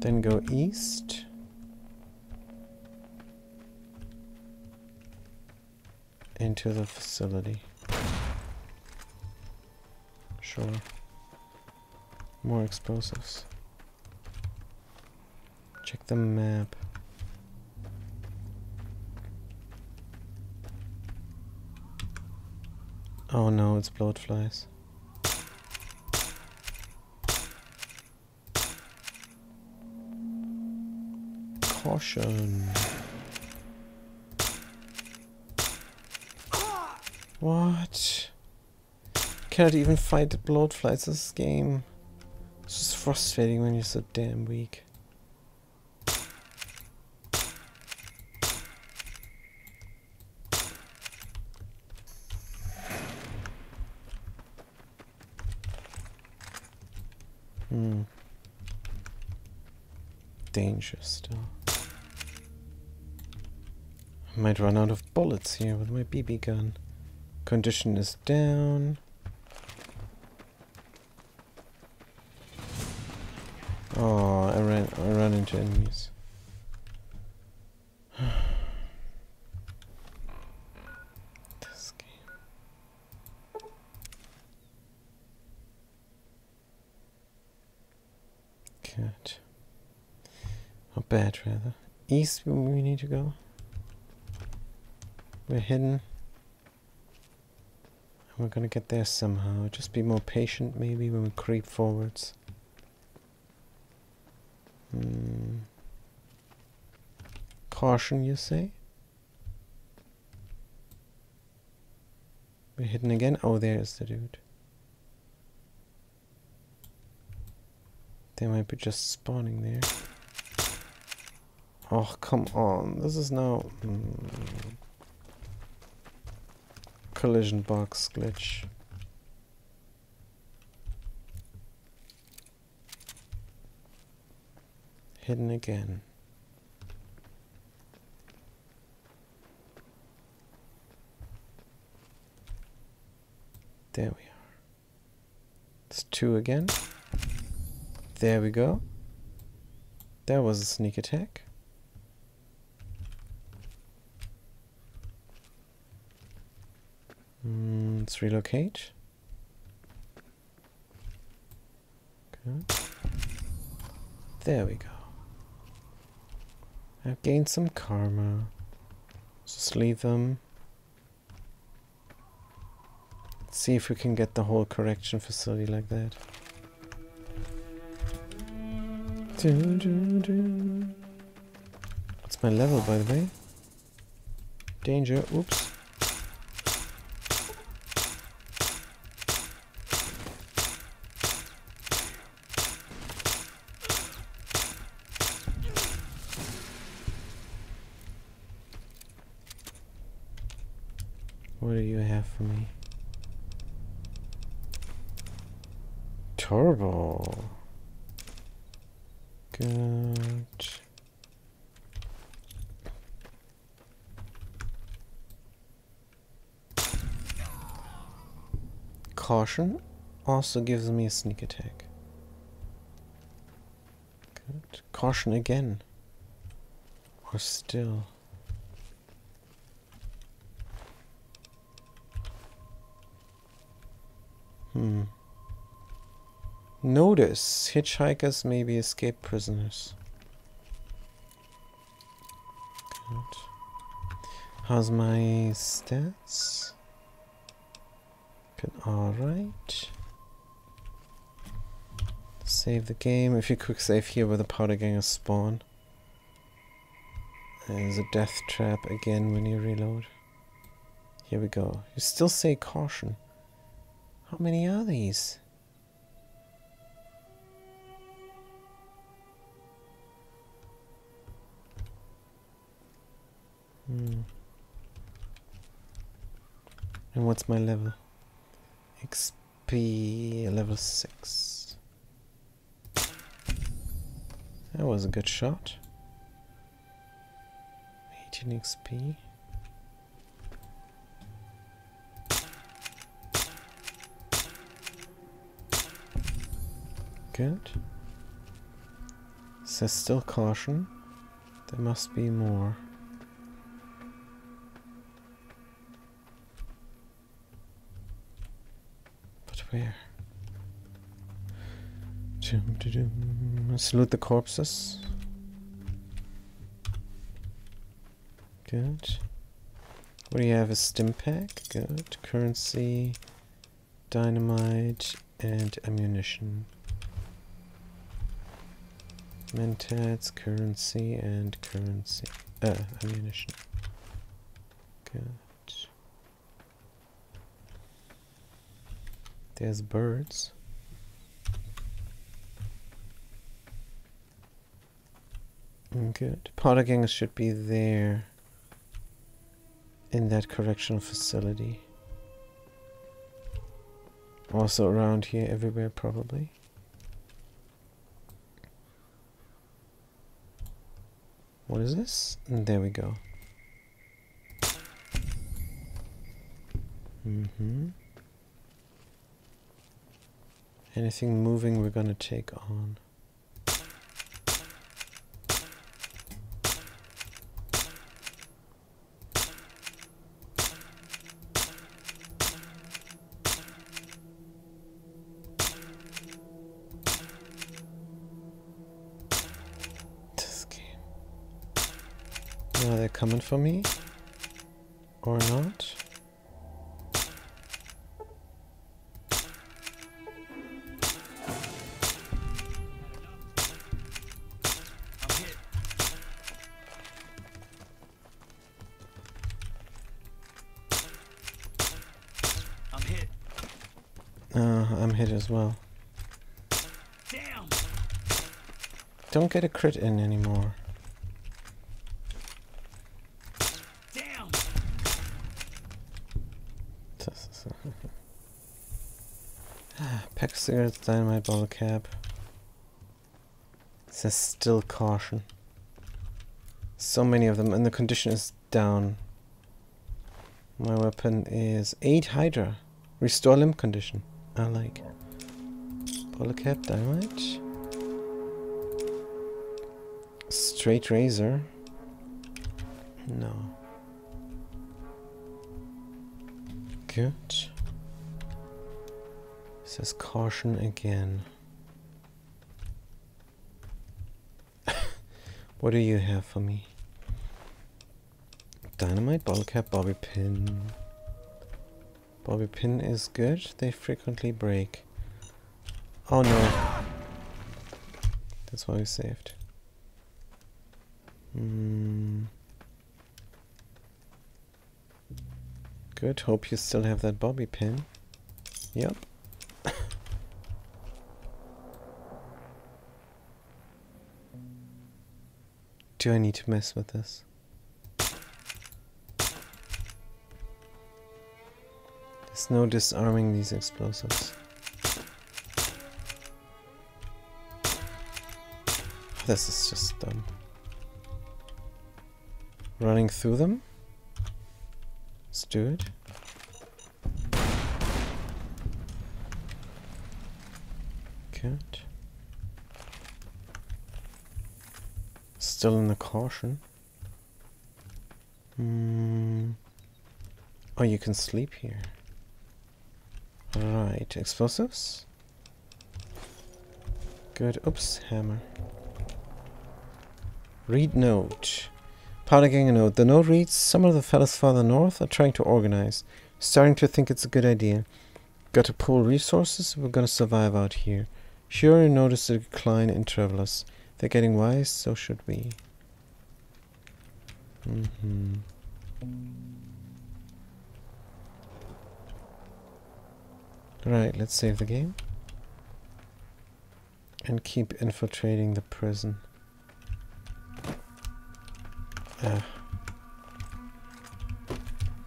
Then go east. Into the facility. Sure. More explosives. Check the map. Oh no, it's bloat flies. Caution. What? Cannot even fight the bloat flies this game. It's just frustrating when you're so damn weak. Hmm. Danger still. I might run out of bullets here with my BB gun. Condition is down. Oh, I ran I ran into enemies. this game. Good. Or bad rather. East we need to go. We're hidden. We're gonna get there somehow. Just be more patient maybe when we creep forwards. Hmm. Caution, you say? We're hidden again? Oh, there's the dude. They might be just spawning there. Oh, come on. This is now... Mm, collision box glitch. Hidden again. There we are. It's two again. There we go. That was a sneak attack. Mm, let's relocate. Good. There we go. I've gained some karma. Just leave them. Let's see if we can get the whole correction facility like that. Do, do, do. What's my level, by the way? Danger. Oops. What do you have for me? Turbo. Good. Caution also gives me a sneak attack. Good. Caution again. Or still. Hmm. Notice hitchhikers may be escaped prisoners. Good. How's my stats? Alright. Save the game. If you quick save here where the powder ganger spawn. There's a death trap again when you reload. Here we go. You still say caution. How many are these? Hmm. And what's my level? XP level 6. That was a good shot. 18 XP. Good. Says still caution. There must be more. Where? Salute the corpses. Good. What do you have? A stim pack? Good. Currency, dynamite, and ammunition. Mentats, currency, and currency. Uh, ammunition. Good. There's birds. Good. Gangs should be there in that correctional facility. Also around here, everywhere probably. What is this? And there we go. Mm-hmm. Anything moving we're gonna take on. This game. Are they coming for me? Or not? Uh, I'm hit as well. Damn. Don't get a crit in anymore. Damn. Pack cigarettes, dynamite, bottle cap. It says still caution. So many of them, and the condition is down. My weapon is 8 Hydra. Restore limb condition. I like. Bottle cap, dynamite. Straight razor. No. Good. Says caution again. what do you have for me? Dynamite, bottle cap, bobby pin. Bobby pin is good. They frequently break. Oh no. That's why we saved. Hmm. Good. Hope you still have that bobby pin. Yep. Do I need to mess with this? There's no disarming these explosives. This is just dumb. Running through them? Let's do it. Good. Still in the caution. Hmm. Oh, you can sleep here. Right, explosives. Good. Oops, hammer. Read note. Powder a note. The note reads, Some of the fellas farther north are trying to organize. Starting to think it's a good idea. Got to pool resources. We're gonna survive out here. Sure you noticed a decline in travelers. They're getting wise, so should we. Mm-hmm. Right, let's save the game. And keep infiltrating the prison. Ah.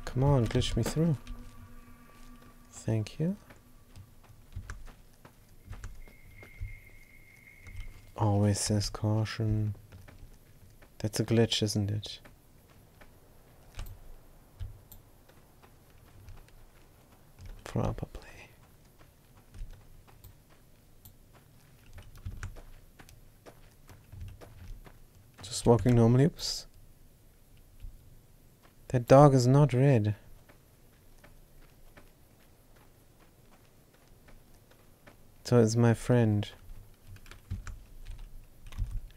Come on, glitch me through. Thank you. always says caution. That's a glitch, isn't it? Probably. Just walking normally. Oops. That dog is not red. So it's my friend.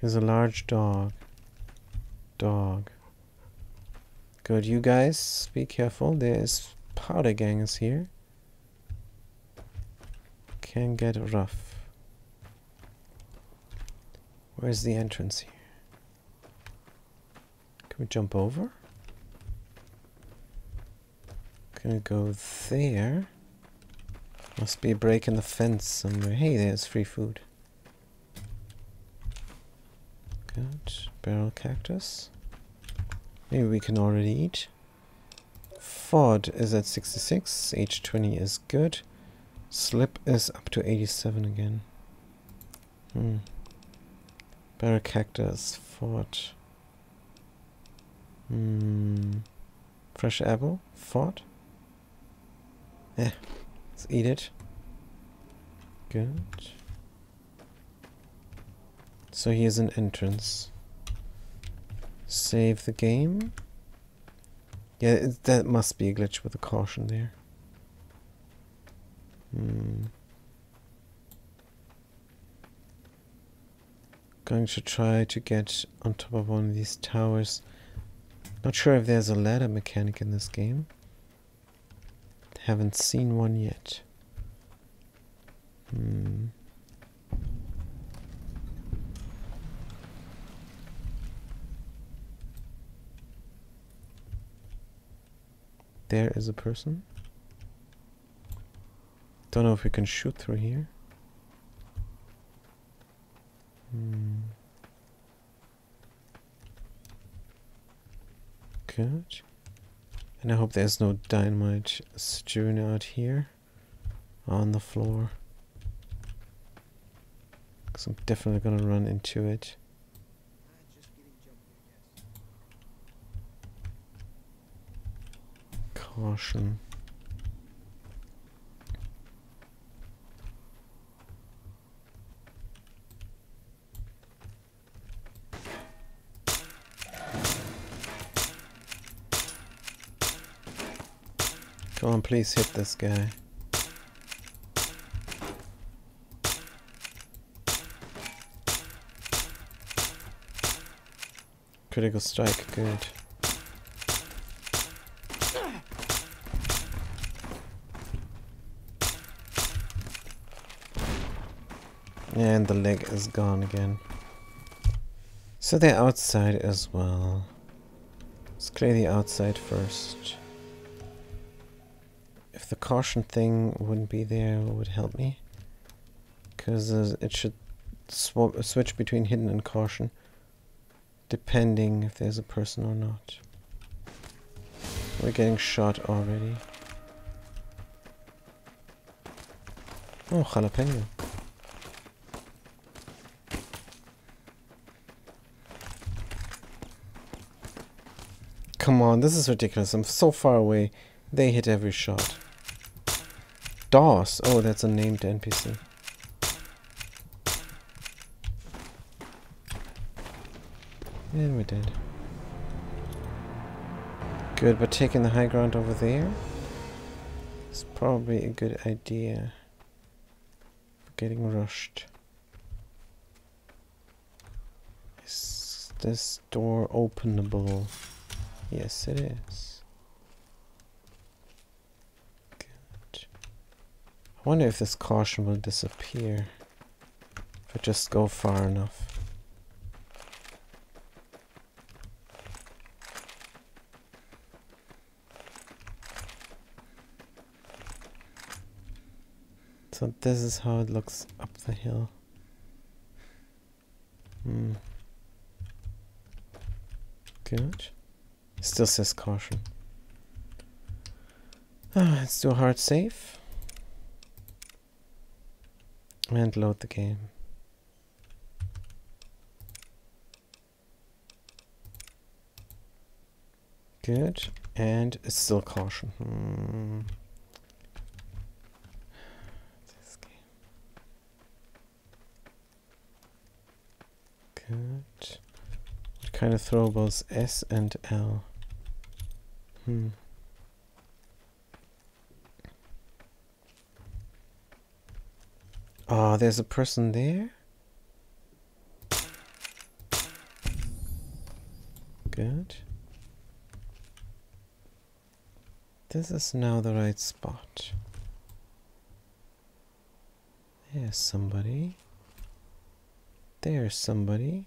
He's a large dog. Dog. Good, you guys, be careful. There's powder gangs here. Can get rough. Where's the entrance here? Can we jump over? Gonna go there. Must be a break in the fence somewhere. Hey, there's free food. Good. Barrel cactus. Maybe we can already eat. Ford is at 66. H20 is good. Slip is up to 87 again. Hmm. Barrel cactus. Ford. Hmm. Fresh apple. Ford. Eh. Let's eat it. Good. So here's an entrance. Save the game. Yeah, it, that must be a glitch with a caution there. Hmm. Going to try to get on top of one of these towers. Not sure if there's a ladder mechanic in this game. Haven't seen one yet. Hmm. There is a person. Don't know if we can shoot through here. Hmm. Good. And I hope there's no dynamite strewn out here on the floor. Because I'm definitely going to run into it. Caution. Come on, please hit this guy. Critical strike, good. And the leg is gone again. So they're outside as well. Let's clear the outside first. Caution thing wouldn't be there, would help me. Because uh, it should swap, switch between hidden and caution. Depending if there's a person or not. We're getting shot already. Oh, jalapeno. Come on, this is ridiculous. I'm so far away. They hit every shot. DOS. Oh, that's a named NPC. And we did. Good, but taking the high ground over there is probably a good idea. Getting rushed. Is this door openable? Yes, it is. I wonder if this caution will disappear. If I just go far enough. So this is how it looks up the hill. Hmm. Good. Still says caution. Ah, let's do a hard save and load the game. Good, and it's still caution. Hmm. Good. What kind of throwables S and L? Hmm. Oh, there's a person there? Good. This is now the right spot. There's somebody. There's somebody.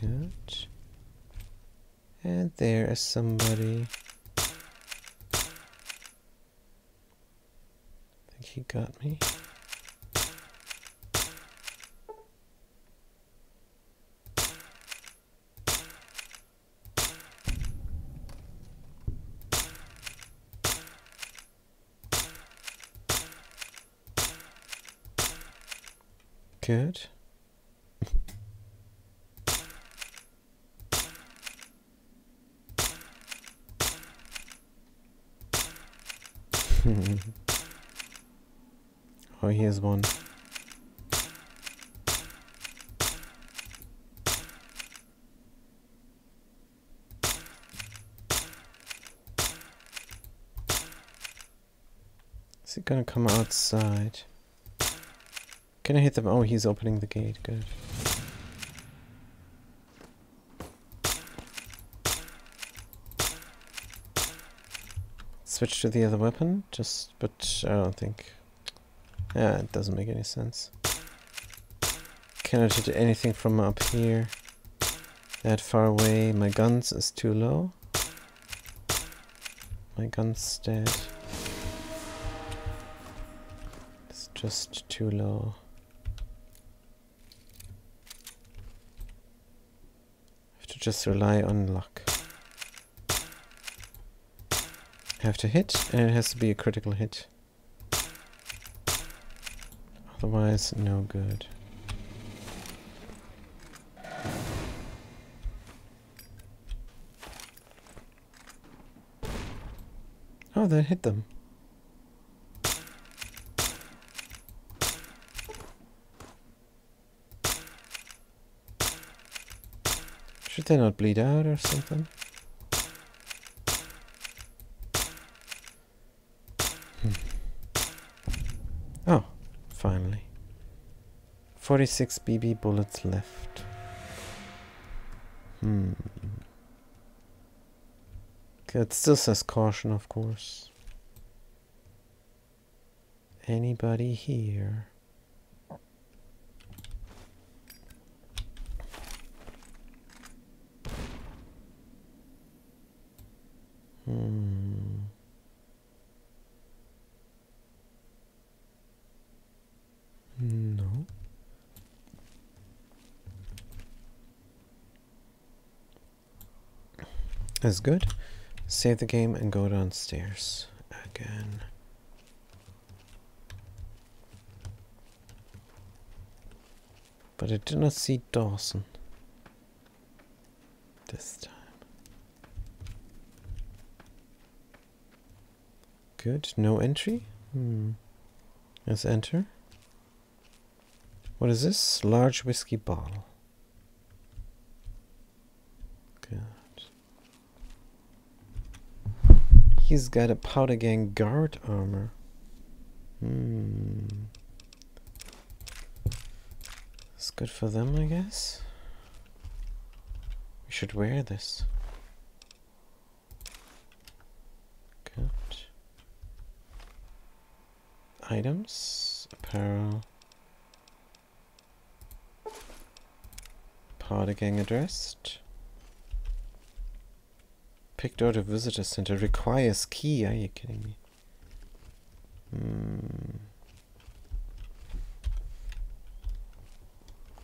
Good. And there is somebody. He got me. Good. oh, here's one. Is he gonna come outside? Can I hit them? Oh, he's opening the gate. Good. Switch to the other weapon, just, but I don't think. Yeah, it doesn't make any sense. Cannot hit anything from up here. That far away. My guns is too low. My gun's dead. Just too low. Have to just rely on luck. Have to hit, and it has to be a critical hit. Otherwise, no good. Oh, that hit them. They not bleed out or something? Hmm. Oh, finally. 46 BB bullets left. Hmm. It still says caution, of course. Anybody here? Hmm. No. That's good. Save the game and go downstairs again. But I did not see Dawson this time. Good. No entry? Hmm. Let's enter. What is this? Large whiskey bottle. Good. He's got a powder gang guard armor. Hmm. It's good for them, I guess. We should wear this. Good. Items, apparel. Powder gang addressed. Picked out a visitor center. Requires key. Are you kidding me? Hmm.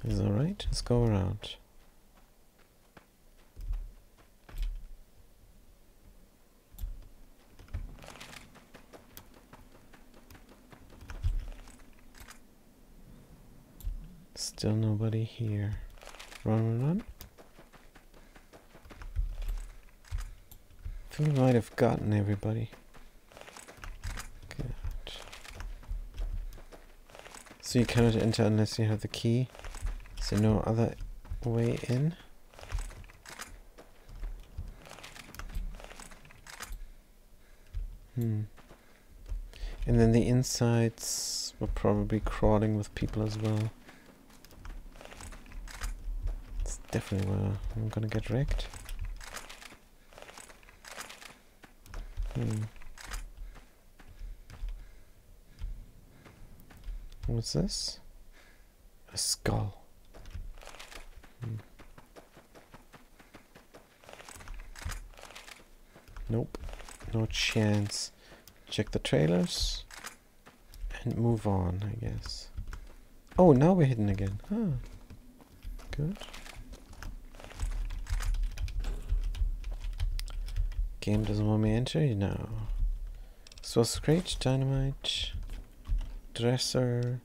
Is alright? Let's go around. Still nobody here. Run, run, run. Think we might have gotten everybody. Good. So you cannot enter unless you have the key. There no other way in? Hmm. And then the insides were probably crawling with people as well. It's definitely where I'm gonna get wrecked. Hmm. What's this? A skull. Hmm. Nope. No chance. Check the trailers. And move on, I guess. Oh, now we're hidden again. Huh. Good. Game doesn't want me enter you now. So scratch, dynamite, dresser,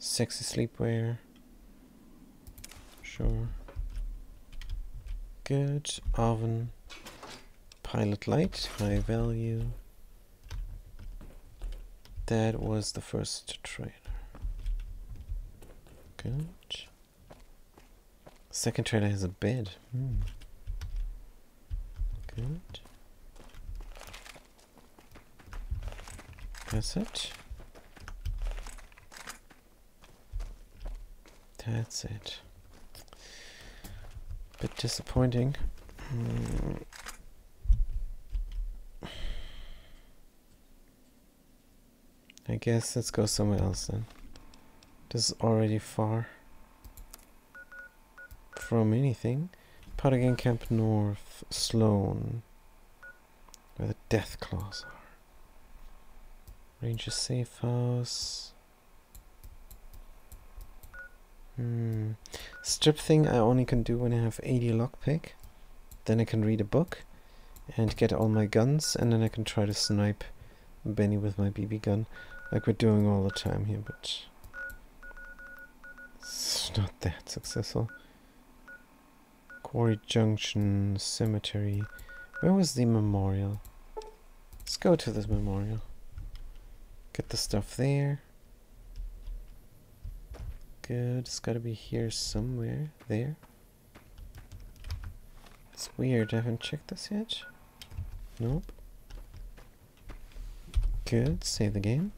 sexy sleepwear. Sure. Good. Oven. Pilot light, high value. That was the first trailer. Good. Second trailer has a bed. Hmm. Good. That's it. That's it. Bit disappointing. Mm. I guess let's go somewhere else then. This is already far from anything. Patagon Camp North, Sloan, where the Deathclaws are. Ranger Safe House. Hmm. Strip thing I only can do when I have 80 lockpick. Then I can read a book and get all my guns and then I can try to snipe Benny with my BB gun like we're doing all the time here, but it's not that successful. Quarry Junction Cemetery. Where was the memorial? Let's go to this memorial. Get the stuff there. Good. It's gotta be here somewhere. There. It's weird. I haven't checked this yet. Nope. Good. Save the game.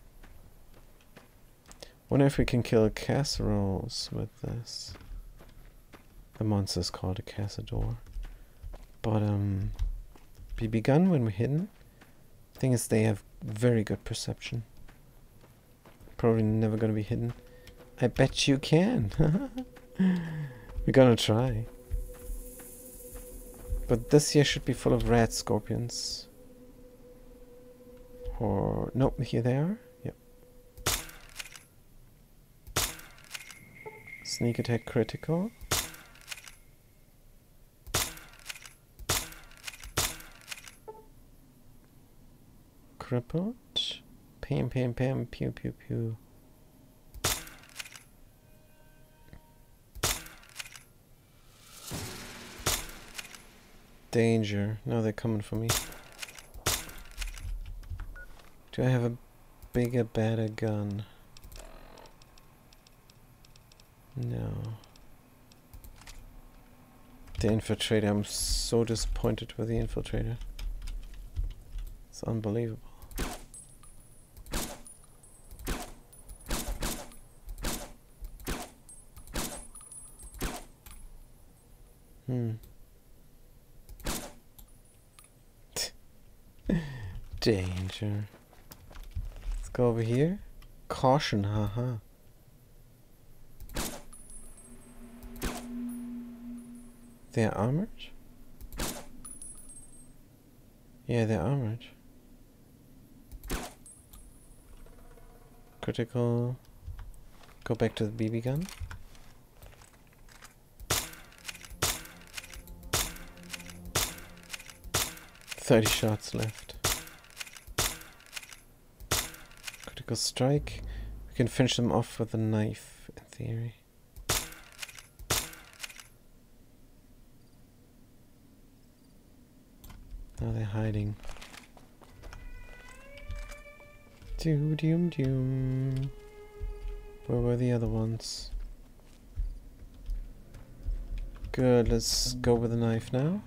Wonder if we can kill casseroles with this. The monster's called a cazador. But, um, BB gun when we're hidden. Thing is, they have very good perception. Probably never gonna be hidden. I bet you can. we're gonna try. But this here should be full of radscorpions. Or, nope, here they are. Yep. Sneak attack critical. Crippled. Pam pam pam pew pew pew. Danger. Now they're coming for me. Do I have a bigger, better gun? No. The infiltrator, I'm so disappointed with the infiltrator. It's unbelievable. Hmm. Danger. Let's go over here. Caution, haha. They're armored? Yeah, they're armored. Critical. Go back to the BB gun. Thirty shots left. Critical strike. We can finish them off with a knife, in theory. Now they're hiding. Doo doom doom. Where were the other ones? Good, let's go with the knife now.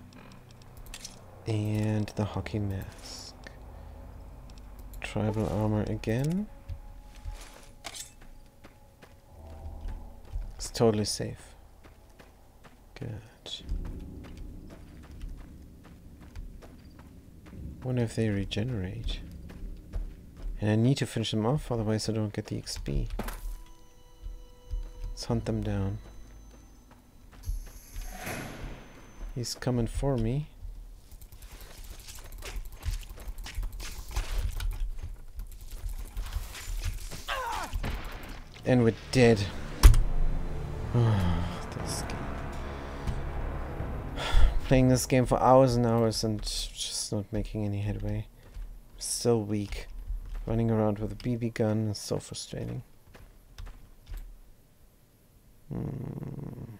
And the hockey mask. Tribal armor again. Totally safe. Good. Wonder if they regenerate. And I need to finish them off, otherwise I don't get the XP. Let's hunt them down. He's coming for me. And we're dead. this game. Playing this game for hours and hours and just not making any headway. Still weak. Running around with a BB gun is so frustrating. Hmm.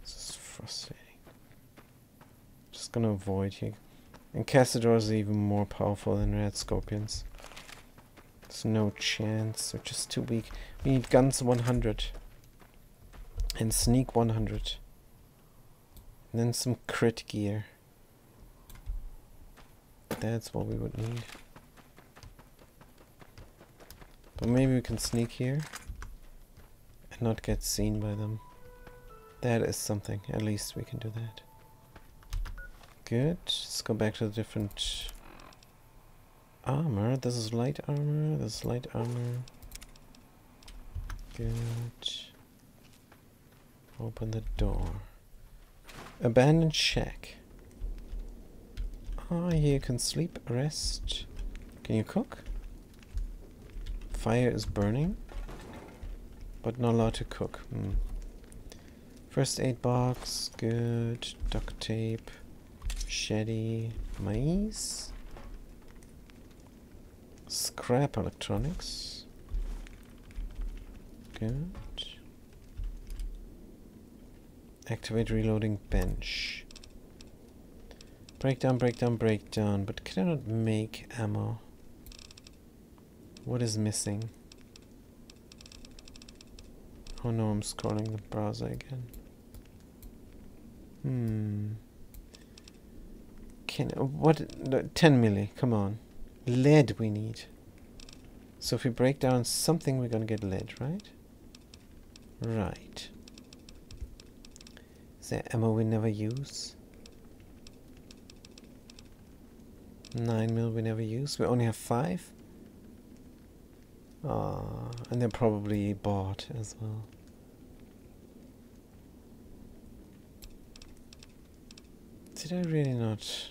This is frustrating. Just gonna avoid here. And Cazadors are even more powerful than Radscorpions. There's no chance. They're just too weak. We need guns 100. And sneak 100. And then some crit gear. That's what we would need. But maybe we can sneak here. And not get seen by them. That is something. At least we can do that. Good. Let's go back to the different armor. This is light armor. This is light armor. Good. Open the door. Abandoned shack. Ah, here you can sleep, rest. Can you cook? Fire is burning, but not allowed to cook. Hmm. First aid box, good. Duct tape, machete, maize. Scrap electronics. Good. Activate reloading bench. Breakdown, breakdown, breakdown. But can I not make ammo? What is missing? Oh no, I'm scrolling the browser again. Hmm. Can what? Ten milli. Come on. Lead we need. So if we break down something, we're gonna get lead, right? Right. Is there ammo we never use? 9 mil we never use. We only have 5. Ah, and they're probably bought as well. Did I really not?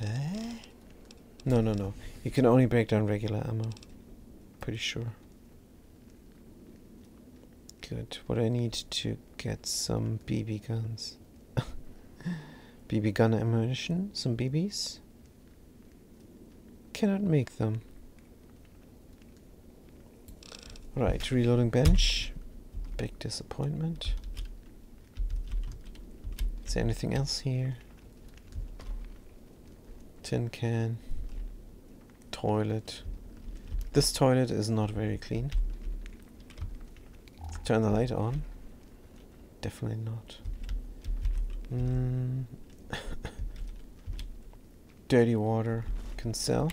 Eh? No, no, no. You can only break down regular ammo. Pretty sure. Good. What I need to get some BB guns. BB gun ammunition, some BBs. Cannot make them. Right, reloading bench. Big disappointment. Is there anything else here? Tin can. Toilet. This toilet is not very clean. Turn the light on. Definitely not. Mm. Dirty water can sell.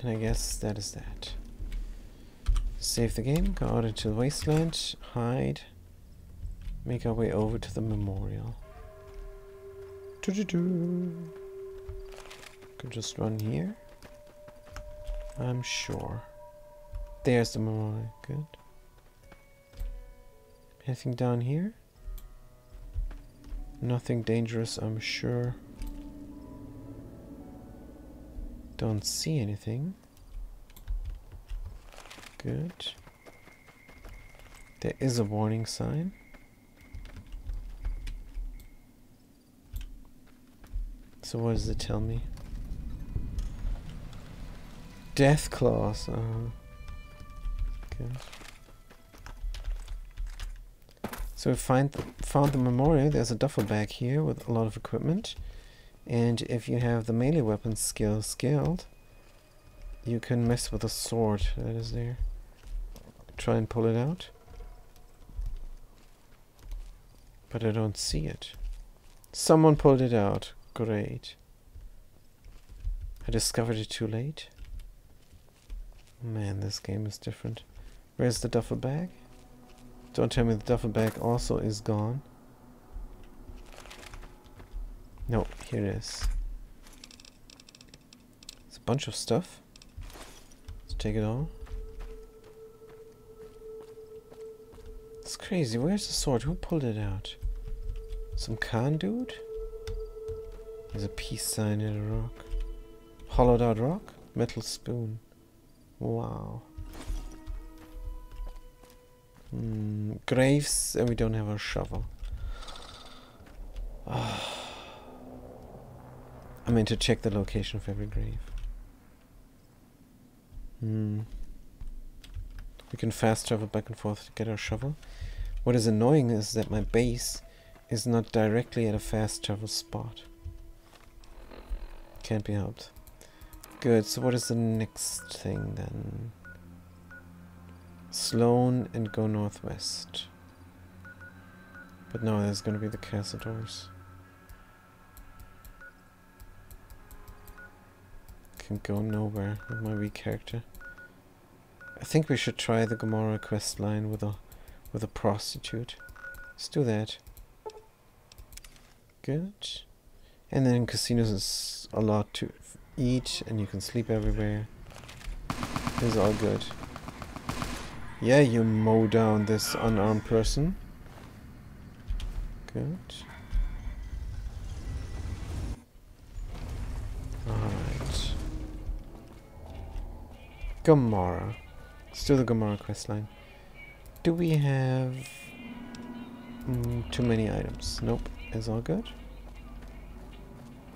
And I guess that is that. Save the game, go out into the wasteland, hide, make our way over to the memorial. Doo -doo -doo. Could just run here. I'm sure. There's the memorial. Good. Anything down here? Nothing dangerous, I'm sure. Don't see anything. Good. There is a warning sign. So what does it tell me? Deathclaws. Uh, good. So we find the, found the memorial. There's a duffel bag here with a lot of equipment. And if you have the melee weapon skill skilled, you can mess with a sword that is there. Try and pull it out. But I don't see it. Someone pulled it out. Great. I discovered it too late. Man, this game is different. Where's the duffel bag? Don't tell me the duffel bag also is gone. No, here it is. It's a bunch of stuff. Let's take it all. It's crazy. Where's the sword? Who pulled it out? Some Khan dude? There's a peace sign in a rock. Hollowed out rock? Metal spoon. Wow. Hmm, graves, and we don't have a shovel. I mean to check the location of every grave. Hmm. We can fast travel back and forth to get our shovel. What is annoying is that my base is not directly at a fast travel spot. Can't be helped. Good, so what is the next thing then? Sloan and go northwest. But no, there's gonna be the Cazadores. Can go nowhere with my weak character. I think we should try the Gomorrah quest line with a with a prostitute. Let's do that. Good. And then casinos is a lot to eat and you can sleep everywhere. It's all good. Yeah, you mow down this unarmed person. Good. Alright. Let's do the Gomorrah questline. Do we have mm, too many items? Nope, it's all good.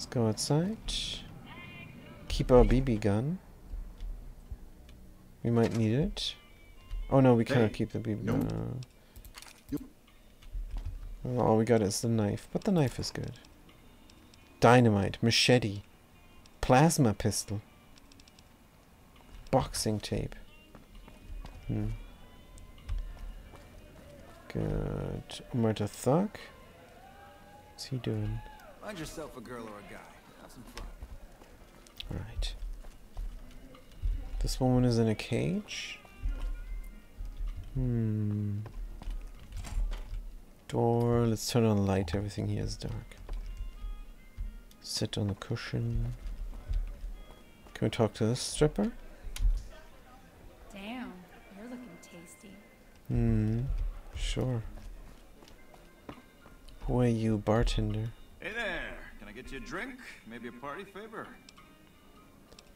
Let's go outside. Keep our BB gun. We might need it. Oh no, we cannot Hey, keep the BB nope. gun. Well, all we got is the knife, but the knife is good. Dynamite, machete, plasma pistol, boxing tape. Hmm. Good. Omerta Thug. What's he doing? Find yourself a girl or a guy. Have some fun. Alright. This woman is in a cage. Hmm. Door. Let's turn on the light. Everything here is dark. Sit on the cushion. Can we talk to this stripper? Damn, you're looking tasty. Hmm. Sure. Who are you, bartender? Get you a drink? Maybe a party favor?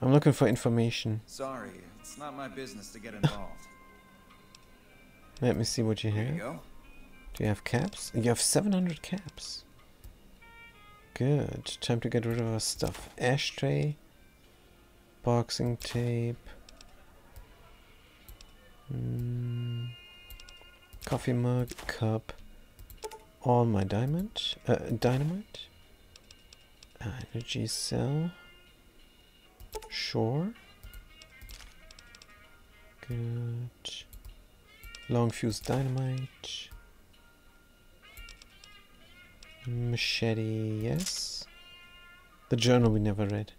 I'm looking for information. Sorry, it's not my business to get involved. Let me see what you have. you. Do you have caps? You have 700 caps. Good. Time to get rid of our stuff. Ashtray. Boxing tape. Mm, coffee mug. Cup. All my diamond. Uh, dynamite. Energy cell. Sure. Good. Long fuse dynamite. Machete, yes. The journal we never read.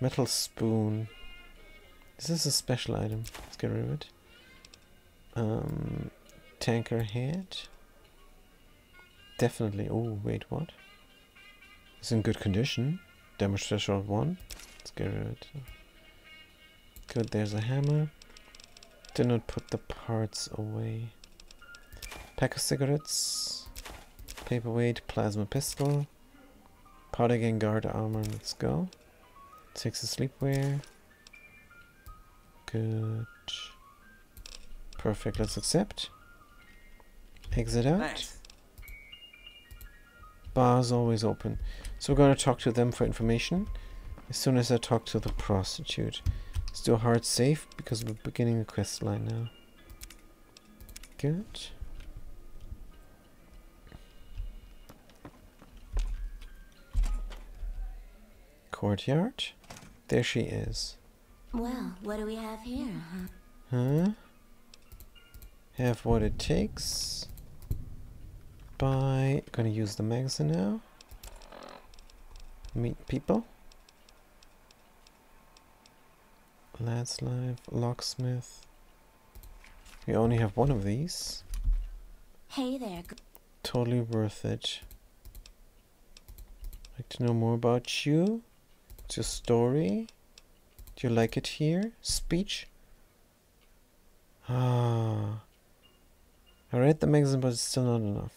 Metal spoon. This is this a special item? Let's get rid of it. Um, tanker head. Definitely. Oh, wait, what? It's in good condition. Damage threshold 1. Let's get rid of it. Good, there's a hammer. Did not put the parts away. Pack of cigarettes. Paperweight, plasma pistol. Powder gang guard armor, let's go. Six of sleepwear. Good. Perfect, let's accept. Exit out. Thanks. Bar's always open. So we're going to talk to them for information as soon as I talk to the prostitute. still hard safe because we're beginning a quest line now. Good. Courtyard. There she is. Well, what do we have here, huh? Huh? Have what it takes. Bye. Gonna use the magazine now. Meet people. Lad's Life, Locksmith. We only have one of these. Hey there. Totally worth it. Like to know more about you? What's your story? Do you like it here? Speech? Ah. I read the magazine, but it's still not enough.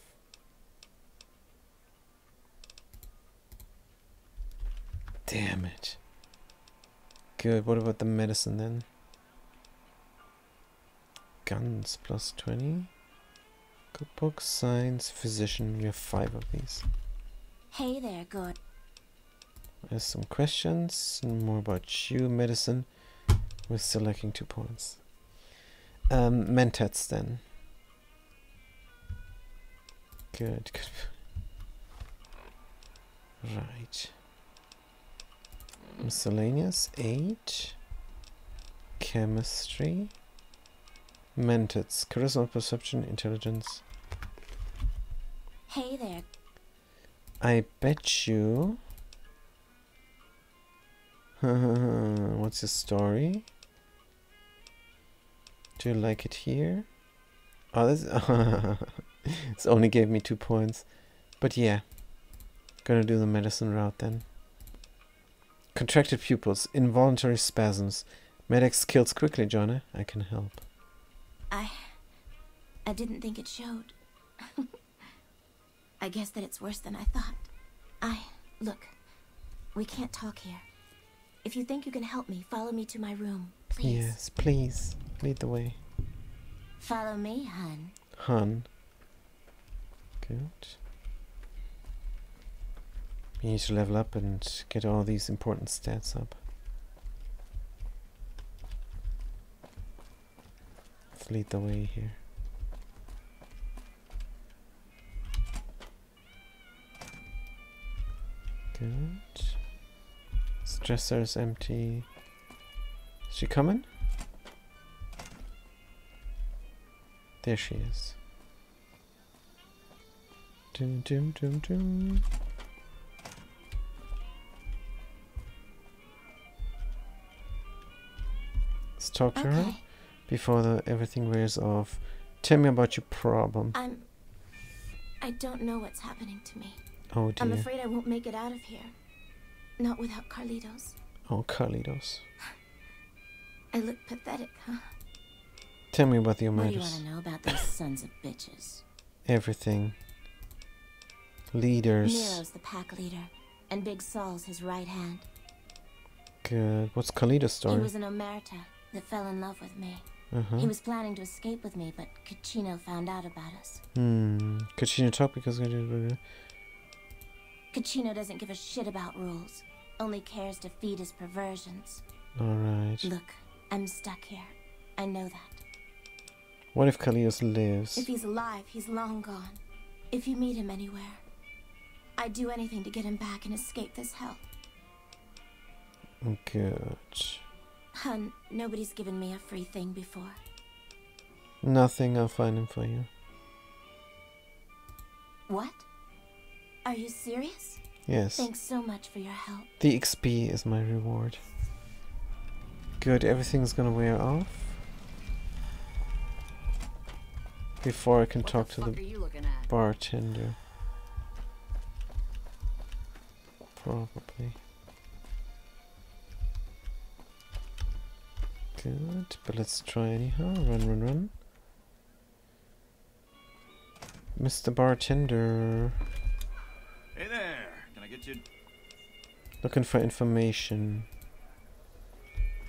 Damn it. Good. What about the medicine then? Guns plus 20. Cookbook, science, physician. We have five of these. Hey there, good. There's some questions and more about you, medicine. We're still lacking two points. Um, mentats then. Good, good. Right. Miscellaneous, eight. Chemistry. Mentats, charisma, perception, intelligence. Hey there. I bet you. What's your story? Do you like it here? Oh, this. this only gave me two points. But yeah. Gonna do the medicine route then. Contracted pupils, involuntary spasms. Med-X kills quickly, Joana. I can help. I. I didn't think it showed. I guess that it's worse than I thought. I. Look. We can't talk here. If you think you can help me, follow me to my room, please. Yes, please. Lead the way. Follow me, hun. Hun. Good. We need to level up and get all these important stats up. Let's lead the way here. Good. Stressor's empty. Is she coming? There she is. Doom doom doom doom. Let's talk to her before the, everything wears off. Tell me about your problem. I'm. I don't know what's happening to me. Oh dear. I'm afraid I won't make it out of here. Not without Carlitos. Oh, Carlitos. I look pathetic, huh? Tell me about your What do you want to know about those sons of bitches? Everything. Leaders. Nero's the pack leader, and Big Sal's his right hand. Good. What's Carlitos' story? He was an Omerta that fell in love with me. Uh-huh. He was planning to escape with me, but Cachino found out about us. Hmm. Could she not talk because Cachino doesn't give a shit about rules, only cares to feed his perversions. Alright. Look, I'm stuck here. I know that. What if Carlitos lives? If he's alive, he's long gone. If you meet him anywhere, I'd do anything to get him back and escape this hell. Good. Hun, nobody's given me a free thing before. Nothing, I'll find him for you. What? Are you serious? Yes. Thanks so much for your help. The XP is my reward. Good, everything's gonna wear off. Before I can What talk the to the are you looking at? bartender. Probably. Good, but let's try anyhow. Run, run, run. Mr. Bartender, Hey there. Can I get you? looking for information.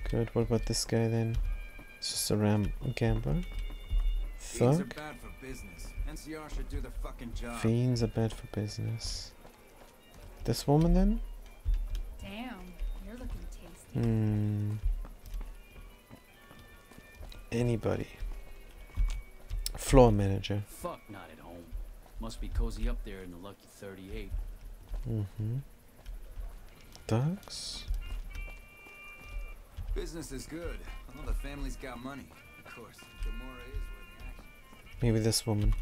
Good, what about this guy then? It's just a ram gambler. Fiends are bad for business. NCR should do their fucking job. Fiends are bad for business. This woman then? Damn, you're looking tasty. Hmm. Anybody. Floor manager. Fuck, not at home. Must be cozy up there in the lucky 38. Mm-hmm. Ducks. Business is good. I know the family's got money. Of course, Gomorrah is where the action is. Maybe this woman.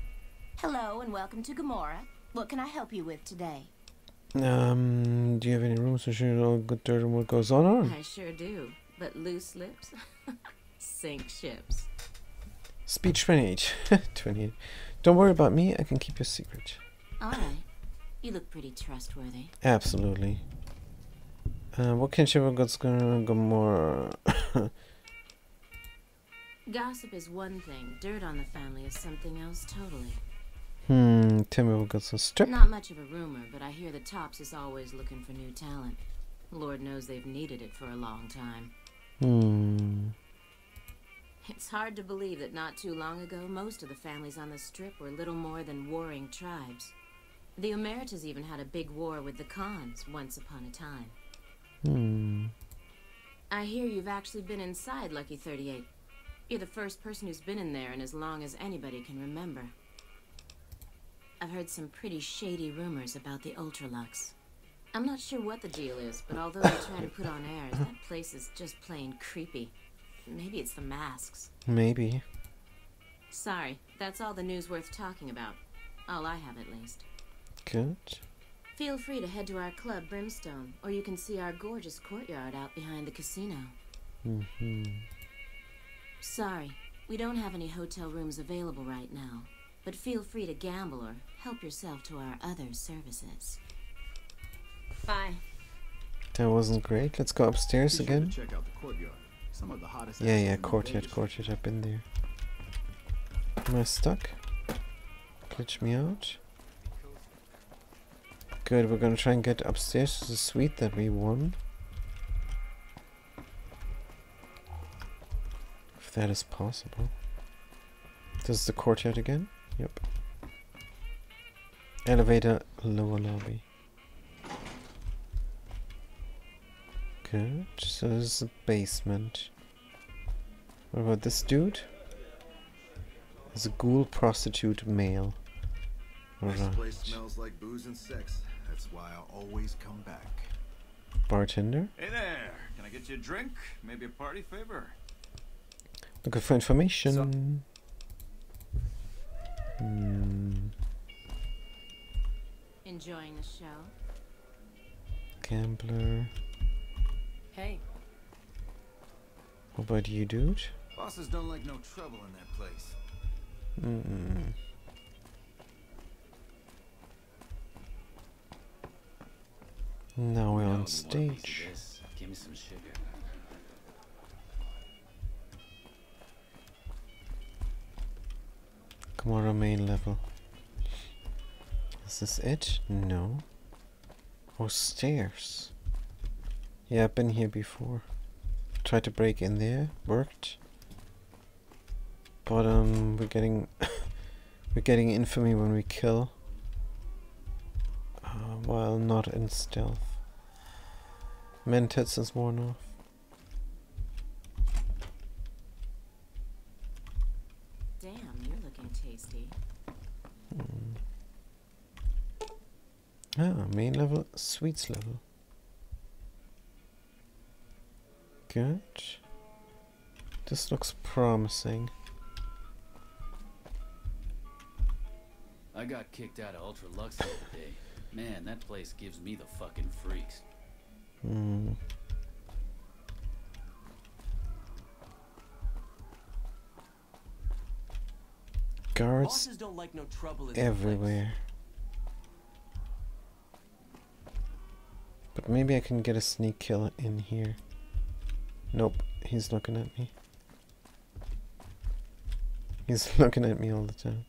Hello and welcome to Gomorrah. What can I help you with today? Um, do you have any rooms to show you all good dirt and what goes on? Or? I sure do. But loose lips sink ships. Speech 28. 28. Don't worry about me, I can keep your secret. All right. You look pretty trustworthy. Absolutely. Uh, what can she have got going Gomorrah? Gossip is one thing. Dirt on the family is something else totally. hmm, tell me what got some strip. Not much of a rumor, but I hear the Tops is always looking for new talent. Lord knows they've needed it for a long time. Hmm. It's hard to believe that not too long ago, most of the families on the Strip were little more than warring tribes. The Omertas even had a big war with the Khans once upon a time. Hmm. I hear you've actually been inside Lucky 38. You're the first person who's been in there in as long as anybody can remember. I've heard some pretty shady rumors about the Ultra-Luxe. I'm not sure what the deal is, but although they try to put on airs, that place is just plain creepy. Maybe it's the masks. Maybe. Sorry, that's all the news worth talking about. All I have, at least. Good. Feel free to head to our club, Brimstone, or you can see our gorgeous courtyard out behind the casino. Mm-hmm. Sorry, we don't have any hotel rooms available right now, but feel free to gamble or help yourself to our other services. Bye. That wasn't great. Let's go upstairs Be sure to again. Check out the courtyard. Some of the hottest Yeah, yeah, courtyard, courtyard. I've been there. Am I stuck? Glitch me out. Good, we're gonna try and get upstairs to the suite that we won. If that is possible. This is the courtyard again? Yep. Elevator, lower lobby. Good, so this is the basement. What about this dude? It's a ghoul prostitute male. This place smells like booze and sex. That's why I always come back. Bartender? Hey there. Can I get you a drink? Maybe a party favor? Looking for information. Hmm. Enjoying the show? Gambler. Hey, What about you, dude? Bosses don't like no trouble in that place. Mm. Now we're on stage. Give me some sugar. Gomorrah main level. Is this it? No. Oh, stairs. Yeah, I've been here before. Tried to break in there, worked. But um, we're getting we're getting infamy when we kill, uh, while not in stealth. Mentats is worn off. damn, you're looking tasty. Ah, main level, sweets level. Good. This looks promising. I got kicked out of Ultra Lux the other day. Man, that place gives me the fucking freaks. Hmm. Guards don't like no trouble in that place. everywhere. But maybe I can get a sneak kill in here. Nope, he's looking at me. He's looking at me all the time.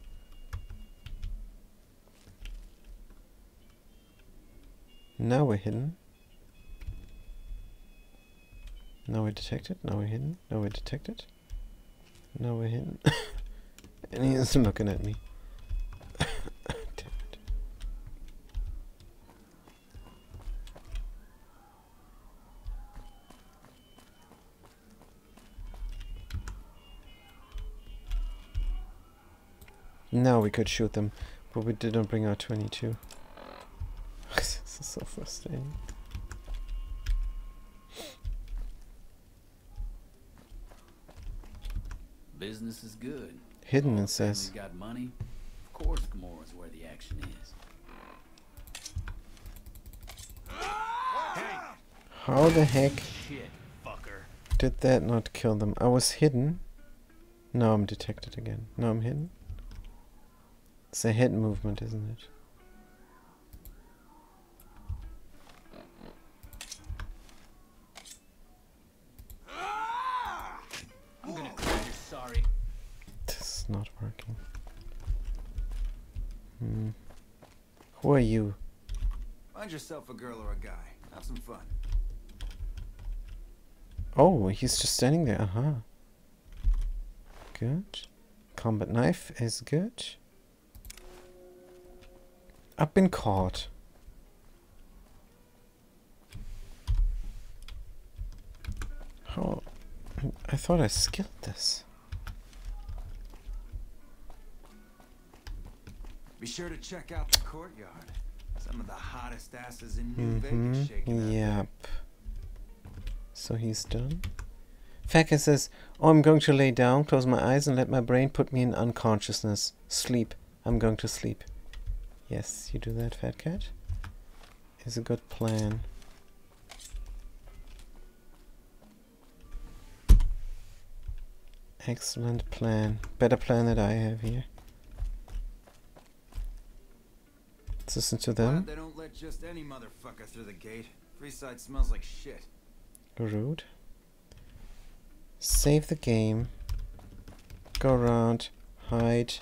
Now we're hidden. Now we're detected. Now we're hidden. Now we're detected. Now we're hidden. and he is looking at me. Now we could shoot them, but we didn't bring our 22. this is so frustrating. Business is good. Hidden, it says. Got money. Of course, Gomorrah is where the action is. How the heck Shit, did that not kill them? I was hidden. Now I'm detected again. Now I'm hidden. It's a hit movement, isn't it? I'm gonna cry. You're sorry. This is not working. Hmm. Who are you? Find yourself a girl or a guy. Have some fun. Oh, he's just standing there. Uh huh. Good. Combat knife is good. I've been caught. How? I thought I skilled this. Be sure to check out the courtyard. Some of the hottest asses in New Mm-hmm. Vegas shaking. Yep. So he's done. Faka says, Oh, I'm going to lay down, close my eyes, and let my brain put me in unconsciousness. Sleep. I'm going to sleep. Yes, you do that, Fat Cat. It's a good plan. Excellent plan. Better plan that I have here. Let's listen to them. Glad they don't let just any motherfucker through the gate. Freeside smells like shit. Rude. Save the game. Go around. Hide.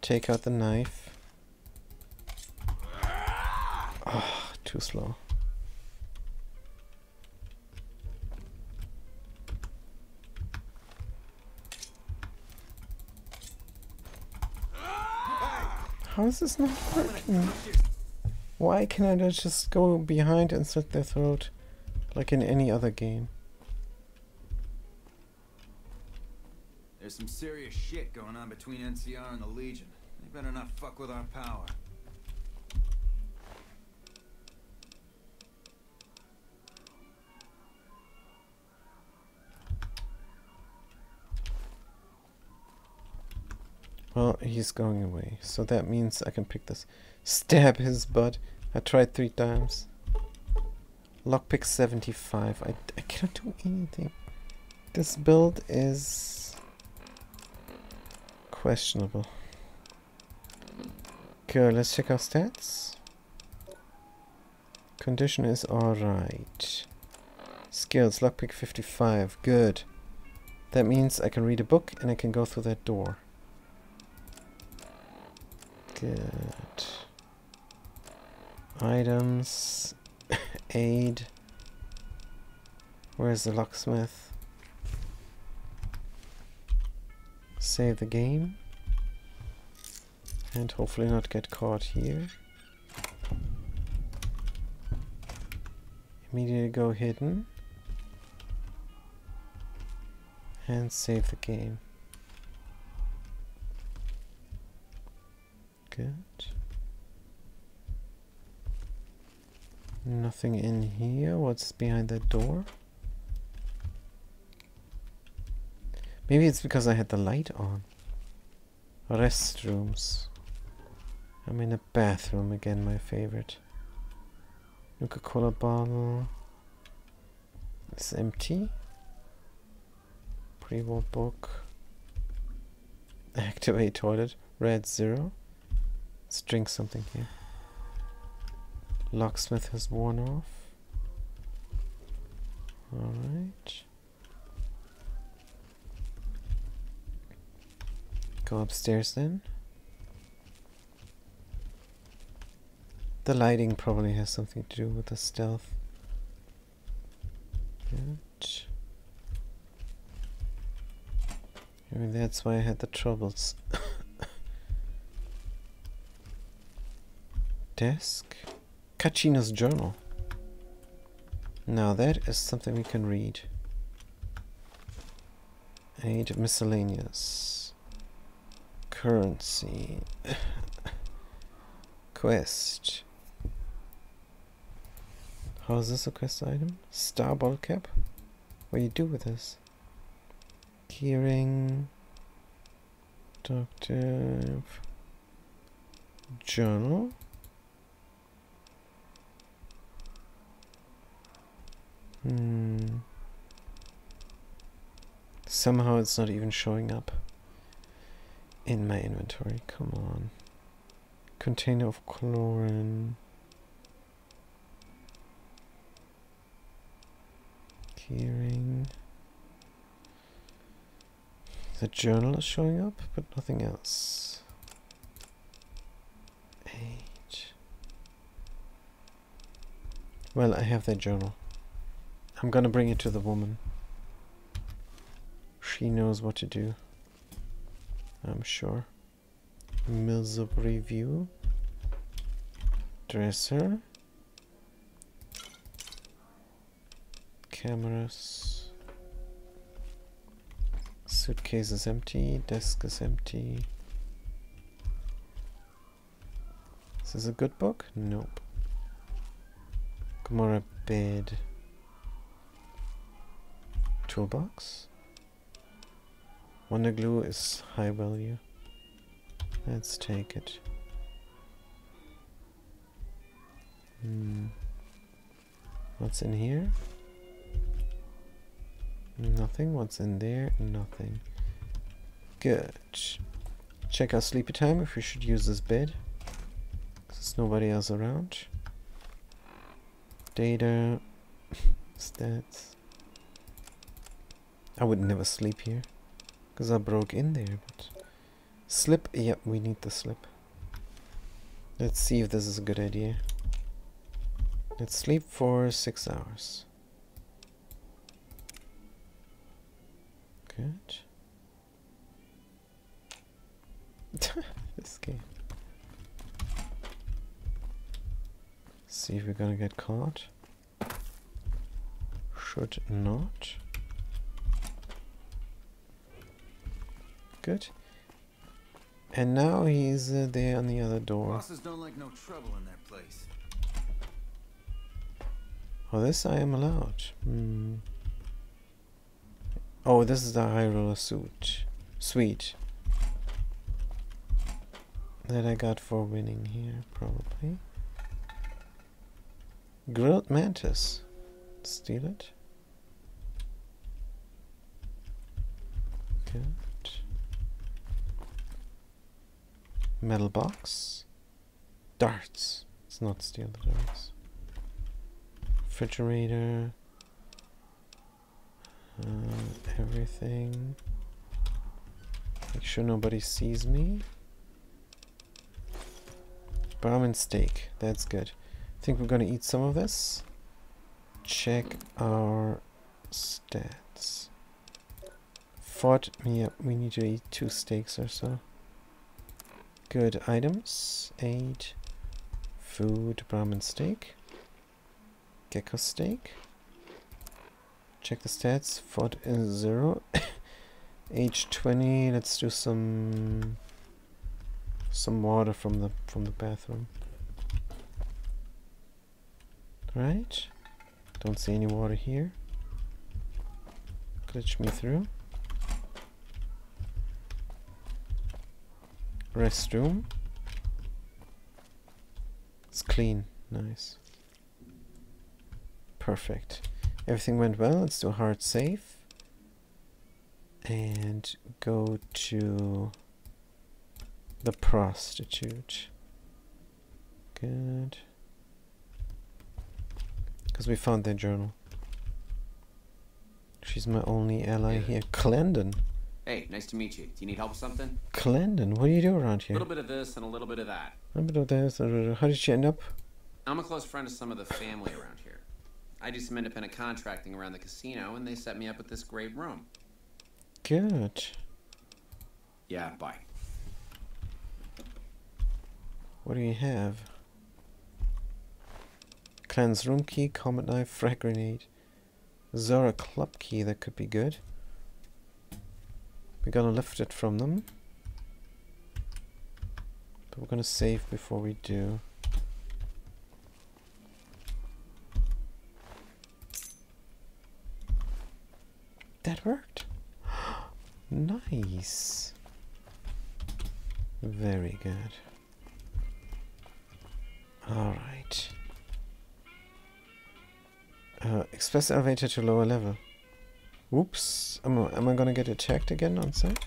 Take out the knife. Ah, too slow. How is this not working? Why can I not just go behind and slit their throat like in any other game? There's some serious shit going on between NCR and the Legion. They better not fuck with our power. Well, he's going away, so that means I can pick this. Stab his butt. I tried three times. Lockpick 75. I, I cannot do anything. This build is questionable. Good, let's check our stats. Condition is alright. Skills, lockpick 55. Good. That means I can read a book and I can go through that door. Good. Items. Aid. Where's the locksmith? Save the game. And hopefully not get caught here. Immediately go hidden. And save the game. Good. Nothing in here. What's behind that door? Maybe it's because I had the light on. Restrooms. I'm in a bathroom again, my favorite. Coca-Cola bottle. It's empty. Pre-war book. Activate toilet. Red zero. Let's drink something here. Locksmith has worn off. Alright. Go upstairs then. The lighting probably has something to do with the stealth. Good. Maybe that's why I had the troubles. Desk. Cachino's journal. Now that is something we can read. Aid of miscellaneous. Currency. quest. How is this a quest item? Star bottle cap? What do you do with this? Keyring. Productive journal. Hmm. Somehow it's not even showing up in my inventory. Come on. Container of chlorine. Keyring. The journal is showing up, but nothing else. Eight. Well, I have that journal. I'm gonna bring it to the woman. She knows what to do. I'm sure. Mills of review. Dresser. Cameras. Suitcase is empty. Desk is empty. This is this a good book? Nope. Gomorrah bed. Toolbox. Wonder glue is high value. Let's take it. Hmm. What's in here? Nothing. What's in there? Nothing. Good. Check our sleepy time if we should use this bed. There's nobody else around. Data. Stats. I would never sleep here. Because I broke in there, but... Slip? Yep, we need the slip. Let's see if this is a good idea. Let's sleep for six hours. Good. this game. See if we're gonna get caught. Should not. Good. And now he's uh, there on the other door. Bosses don't like no trouble in their place. Oh, this I am allowed. Hmm. Oh, this is the high roller suit. Sweet. That I got for winning here, probably. Grilled mantis. Steal it. Good. Metal box. Darts. Let's not steal the darts. Refrigerator. Uh, everything. Make sure nobody sees me. Brahmin steak. That's good. I think we're gonna eat some of this. Check our stats. Fought. Yeah, we need to eat two steaks or so. Good items. Eight. Food. Brahmin steak. Gecko steak. Check the stats. Fought is zero. Age 20. Let's do some some water from the from the bathroom. Right? Don't see any water here. Glitch me through. Restroom. It's clean. Nice. Perfect. Everything went well. Let's do a hard save. And go to the prostitute. Good. Because we found their journal. She's my only ally here. Clanden. Hey, nice to meet you. Do you need help with something? Clanden, what do you do around here? A little bit of this and a little bit of that. A little bit of this. How did she end up? I'm a close friend of some of the family around here. I do some independent contracting around the casino, and they set me up with this great room. Good. Yeah, bye. What do you have? Clan's room key, comet knife, frag grenade. Zoara club key, that could be good. We're gonna lift it from them. But we're gonna save before we do. That worked. nice. Very good. Alright. Uh, express elevator to lower level. Whoops. Am I, am I gonna get attacked again on site?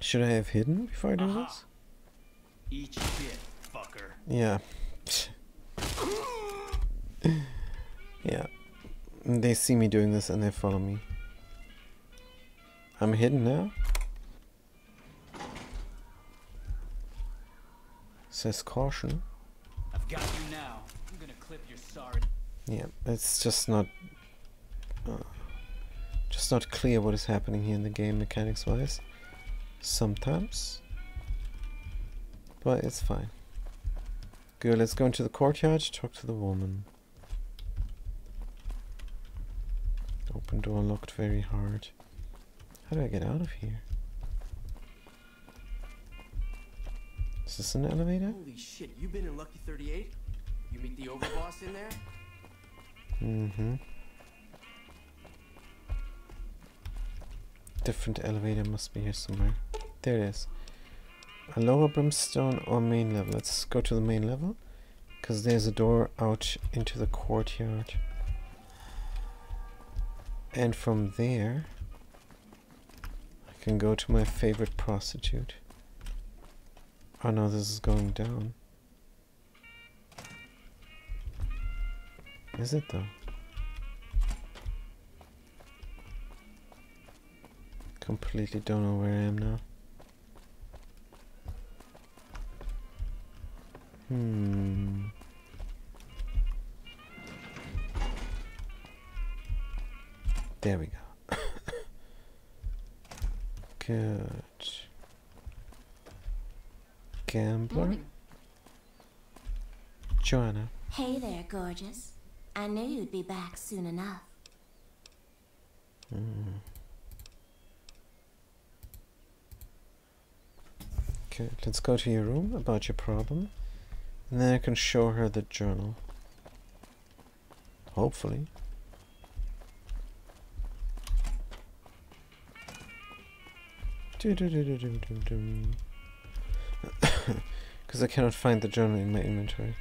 Should I have hidden before I do Aha. this? Eat shit, fucker. Yeah. yeah. They see me doing this and they follow me. I'm hidden now? Says caution. I've got you now. I'm gonna clip your sorry. Yeah, it's just not... Uh, just not clear what is happening here in the game mechanics wise. Sometimes. But it's fine. Good, let's go into the courtyard, talk to the woman. Open door locked very hard. How do I get out of here? Is this an elevator? Holy shit, you been in Lucky 38? You meet the overboss in there? Mm-hmm. Different elevator must be here somewhere. There it is. A lower brimstone or main level. Let's go to the main level. Because there's a door out into the courtyard. And from there, I can go to my favorite prostitute. Oh no, this is going down. Is it though? Completely don't know where I am now. Hmm. There we go. Good. Gambler? Morning. Joana. Hey there, gorgeous. I knew you'd be back soon enough. Mm. Okay, let's go to your room about your problem. And then I can show her the journal. Hopefully. Because I cannot find the journal in my inventory.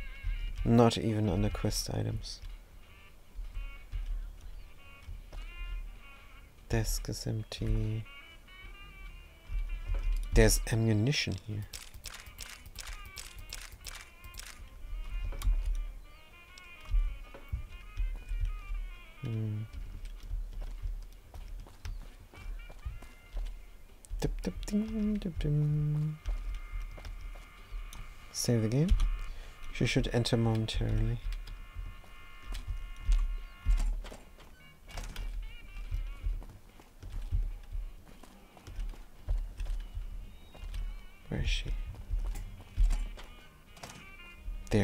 Not even under quest items. Desk is empty. There's ammunition here. Hmm. Save the game. She should enter momentarily.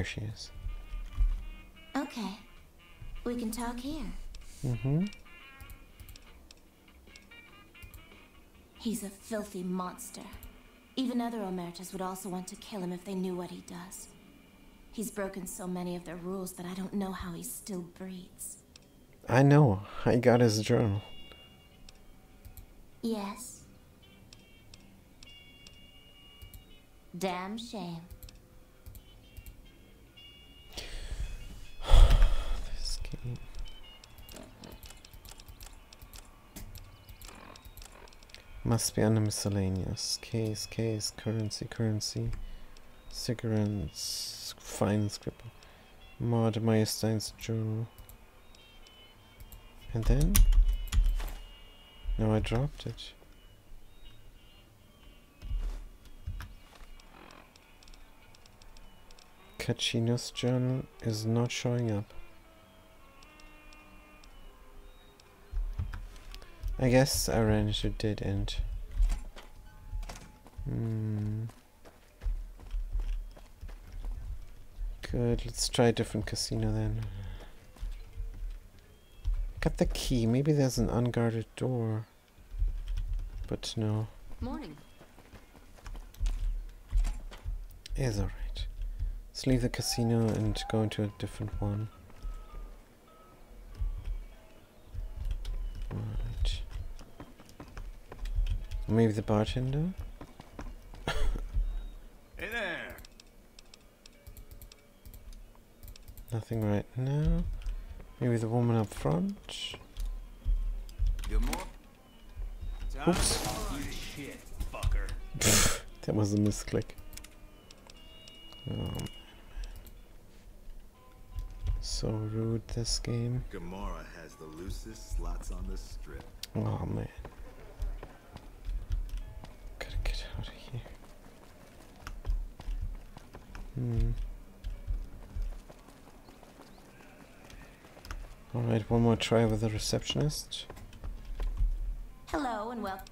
She is. Okay. We can talk here. Mm-hmm. He's a filthy monster. Even other Omertas would also want to kill him if they knew what he does. He's broken so many of their rules that I don't know how he still breathes. I know. I got his journal. Yes. Damn shame. Must be under miscellaneous. Case, case, currency, currency. Cigarettes, fine scribble. Maud Meyerstein's journal. And then? No, I dropped it. Cachino's journal is not showing up. I guess I ran into dead end. Hmm. Good, let's try a different casino then. Got the key, maybe there's an unguarded door. But no, Morning. is alright. Let's leave the casino and go into a different one. Maybe the bartender? Hey there. Nothing right now. Maybe the woman up front? Oops. Shit, fucker. that was a misclick. Oh, man, man. So rude, this game. Gomorrah has the loosest slots on the strip. Oh, man. Gotta get out of here. Hmm. Alright, one more try with the receptionist. Hello and welcome.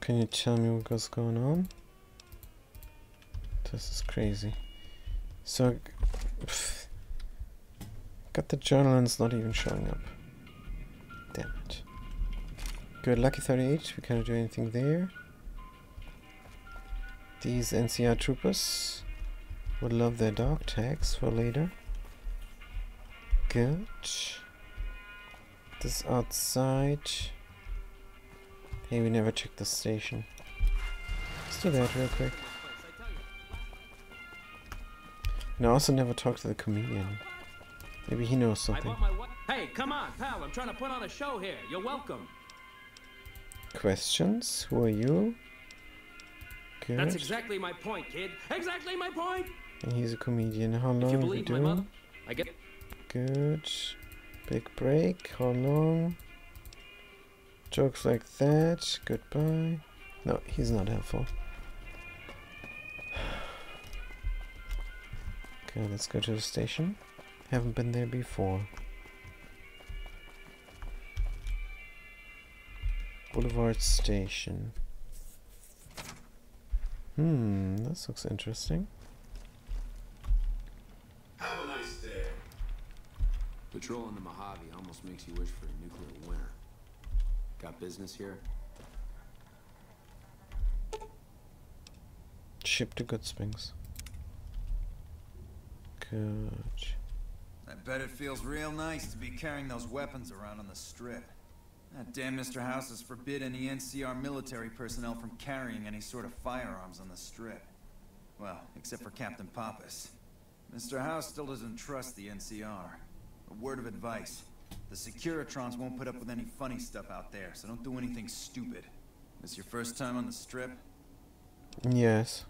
Can you tell me what's going on? This is crazy. So, pff, got the journal and it's not even showing up. Damn it. Good, lucky 38. We can't do anything there. These NCR troopers would love their dog tags for later. Good. This outside. Hey, we never checked the station. Let's do that real quick. And I also never talked to the comedian. Maybe he knows something. bought my wa- Hey, come on, pal. I'm trying to put on a show here. You're welcome. Questions? Who are you? Good. That's exactly my point, kid. Exactly my point. And he's a comedian. How long If you we believe mother, I get. Good. Big break. How long? Jokes like that. Goodbye. No, he's not helpful. Okay, let's go to the station. Haven't been there before. Boulevard Station. Hmm, this looks interesting. Have a nice day. Patrolling the Mojave almost makes you wish for a nuclear winter. Got business here? Ship to Goodsprings. Good. I bet it feels real nice to be carrying those weapons around on the strip. That damn Mr. House has forbidden any NCR military personnel from carrying any sort of firearms on the strip. Well, except for Captain Pappas. Mr. House still doesn't trust the NCR. A word of advice. The Securitrons won't put up with any funny stuff out there, so don't do anything stupid. This your first time on the strip? Yes.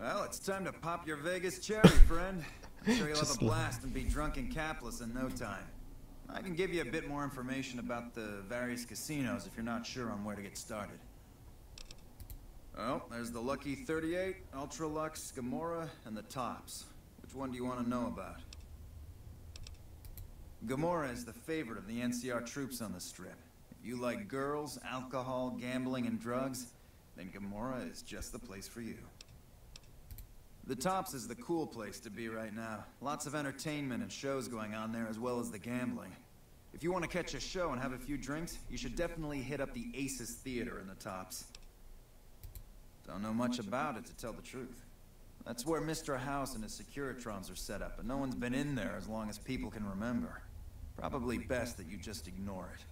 Well, it's time to pop your Vegas cherry, friend. I'm sure you'll have a blast and be drunk and capless in no time. I can give you a bit more information about the various casinos if you're not sure on where to get started. Well, there's the Lucky 38, Ultra-Luxe, Gomorrah, and the Tops. Which one do you want to know about? Gomorrah is the favorite of the NCR troops on the strip. If you like girls, alcohol, gambling, and drugs, then Gomorrah is just the place for you. The Tops is the cool place to be right now. Lots of entertainment and shows going on there as well as the gambling. If you want to catch a show and have a few drinks, you should definitely hit up the Aces Theater in the Tops. Don't know much about it to tell the truth. That's where Mr. House and his Securitrons are set up, but no one's been in there as long as people can remember. Probably best that you just ignore it.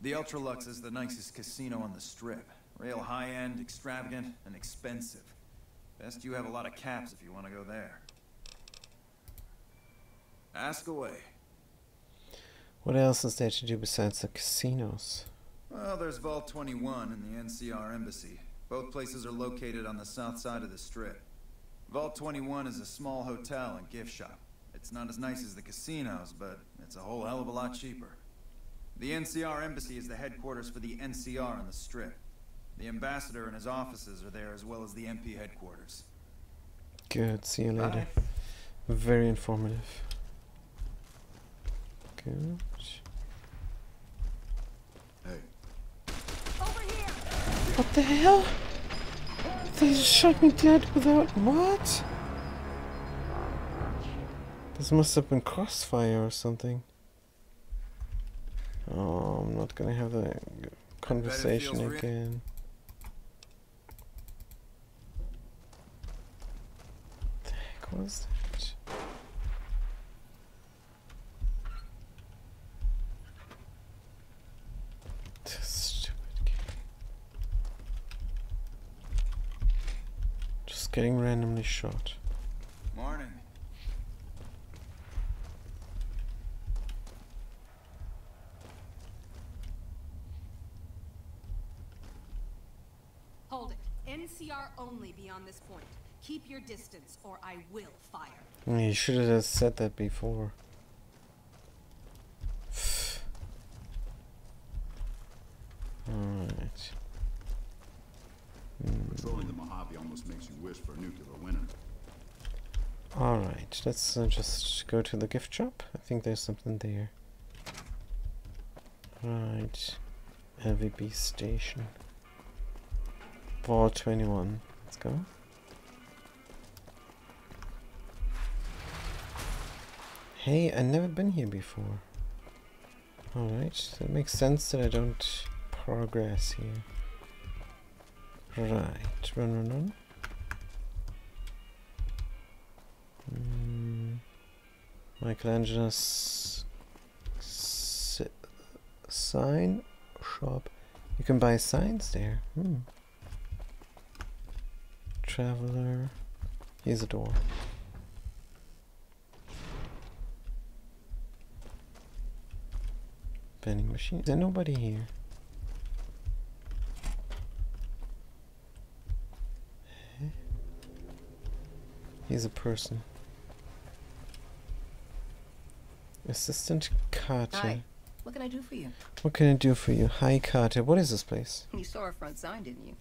The Ultra-Luxe is the nicest casino on the strip. Real high-end, extravagant, and expensive. Best you have a lot of caps if you want to go there. Ask away. What else is there to do besides the casinos? Well, there's Vault 21 and the NCR Embassy. Both places are located on the south side of the strip. Vault 21 is a small hotel and gift shop. It's not as nice as the casinos, but it's a whole hell of a lot cheaper. The NCR Embassy is the headquarters for the NCR on the strip. The ambassador and his offices are there as well as the MP headquarters. Good, see you later. Very informative. Good. Hey. Over here. What the hell? They just shot me dead without what? This must have been crossfire or something. Oh, I'm not gonna have the conversation feels re- again. close that. Stupid. Just getting randomly shot. Morning. Hold it. NCR only beyond this point. Keep your distance, or I will fire. You should have just said that before. Alright. Patrolling the Mojave almost makes you wish for a nuclear winter. Alright, let's uh, just go to the gift shop. I think there's something there. Right. LVB station. Vault 21. Let's go. Hey, I've never been here before. Alright, that makes sense that I don't progress here. Right, run, run, run. Mm. Michelangelo's sign shop. You can buy signs there. Hmm. Traveler. Here's a door. Vending machine. Is there nobody here? He's a person. Assistant Carter. Hi. What can I do for you? What can I do for you? Hi Carter. What is this place? You saw our front sign, didn't you?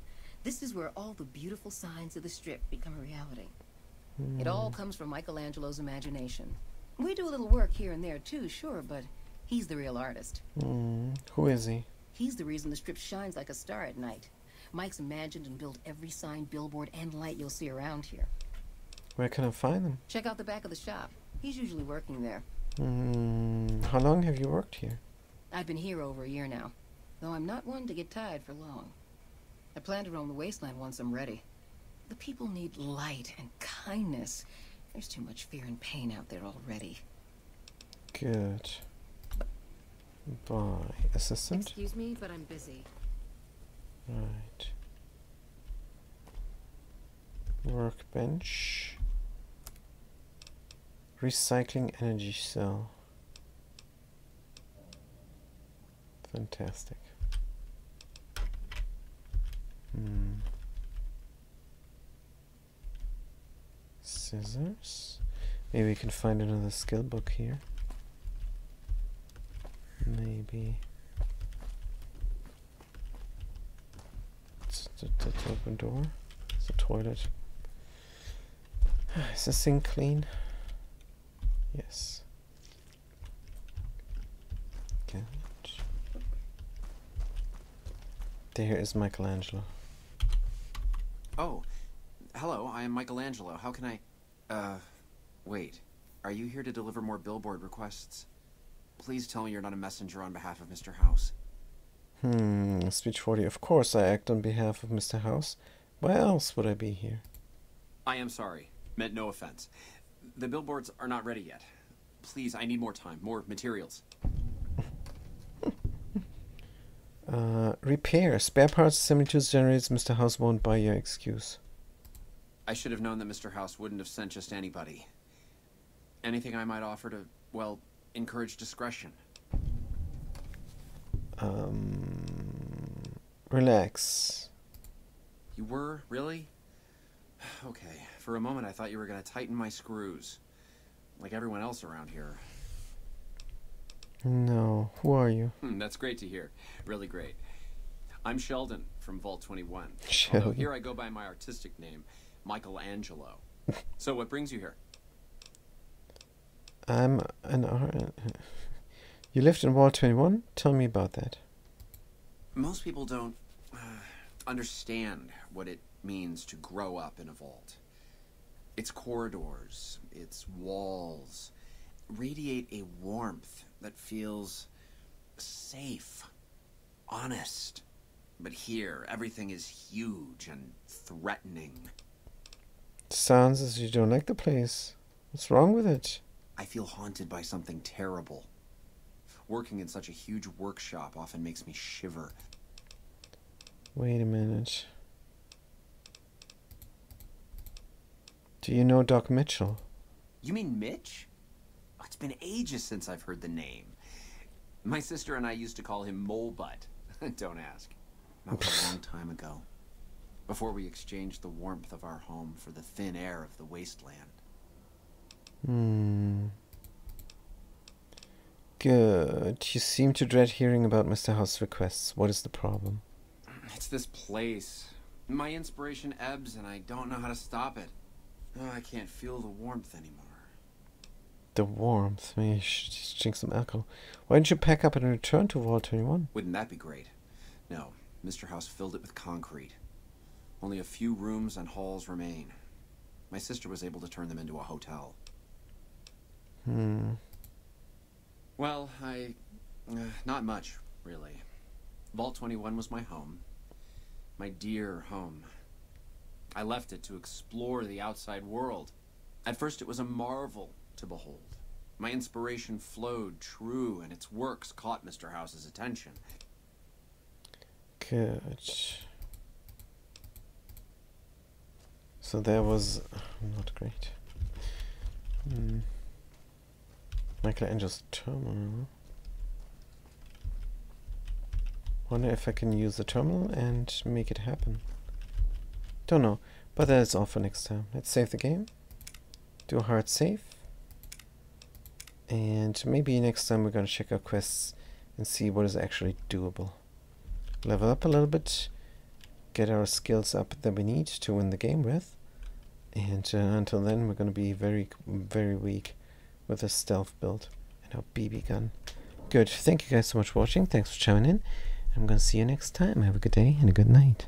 This is where all the beautiful signs of the strip become a reality. It all hmm. comes from Michelangelo's imagination. We do a little work here and there too, sure, but he's the real artist. Hmm. Who is he? He's the reason the strip shines like a star at night. Mike's imagined and built every sign, billboard, and light you'll see around here. Where can I find him? Check out the back of the shop. He's usually working there. Hmm. How long have you worked here? I've been here over a year now, though I'm not one to get tired for long. I plan to roam the wasteland once I'm ready. The people need light and kindness. There's too much fear and pain out there already. Good. Bye. Assistant? Excuse me, but I'm busy. Right. Workbench. Recycling energy cell. Fantastic. Hmm. Scissors. Maybe we can find another skill book here. Maybe. It's the, open door. It's a toilet. Is the sink clean? Yes. Good. There is Michelangelo. Oh, hello, I am Michelangelo. How can I. Uh. Wait. Are you here to deliver more billboard requests? Please tell me you're not a messenger on behalf of Mr. House. Hmm, speech 40. Of course I act on behalf of Mr. House. Why else would I be here? I am sorry. Meant no offense. The billboards are not ready yet. Please, I need more time, more materials. Uh, repair. Spare parts 72 generators. Mr. House won't buy your excuse. I should have known that Mr. House wouldn't have sent just anybody. Anything I might offer to, well, encourage discretion. Um, relax. You were? Really? Okay, for a moment I thought you were gonna tighten my screws. Like everyone else around here. No. Who are you? Hmm, that's great to hear. Really great. I'm Sheldon from Vault 21. Sheldon. Although here I go by my artistic name, Michelangelo. so what brings you here? I'm an art. You lived in Vault 21? Tell me about that. Most people don't uh, understand what it means to grow up in a vault. Its corridors, its walls, radiate a warmth that feels safe, honest. But here, everything is huge and threatening. Sounds as if you don't like the place. What's wrong with it? I feel haunted by something terrible. Working in such a huge workshop often makes me shiver. Wait a minute. Do you know Doc Mitchell? You mean Mitch? Oh, it's been ages since I've heard the name. My sister and I used to call him Mole Butt. Don't ask. Was a long time ago. Before we exchanged the warmth of our home for the thin air of the wasteland. Hmm. Good. You seem to dread hearing about Mr. House's requests. What is the problem? It's this place. My inspiration ebbs and I don't know how to stop it. Oh, I can't feel the warmth anymore. The warmth. Maybe you should just drink some alcohol. Why don't you pack up and return to Vault 21? Wouldn't that be great? No, Mr. House filled it with concrete. Only a few rooms and halls remain. My sister was able to turn them into a hotel. Hmm. Well, I. Uh, not much, really. Vault 21 was my home. My dear home. I left it to explore the outside world. At first, it was a marvel to behold. My inspiration flowed true, and its works caught Mr. House's attention. Good. So that was not great. Hmm. Michael Angelo's terminal. Wonder if I can use the terminal and make it happen. Don't know, but that's all for next time. Let's save the game. Do a hard save. And maybe next time we're gonna check our quests and see what is actually doable. Level up a little bit, get our skills up that we need to win the game with. And uh, until then, we're gonna be very, very weak with a stealth build and a BB gun. Good. Thank you guys so much for watching. Thanks for chiming in. I'm going to see you next time. Have a good day and a good night.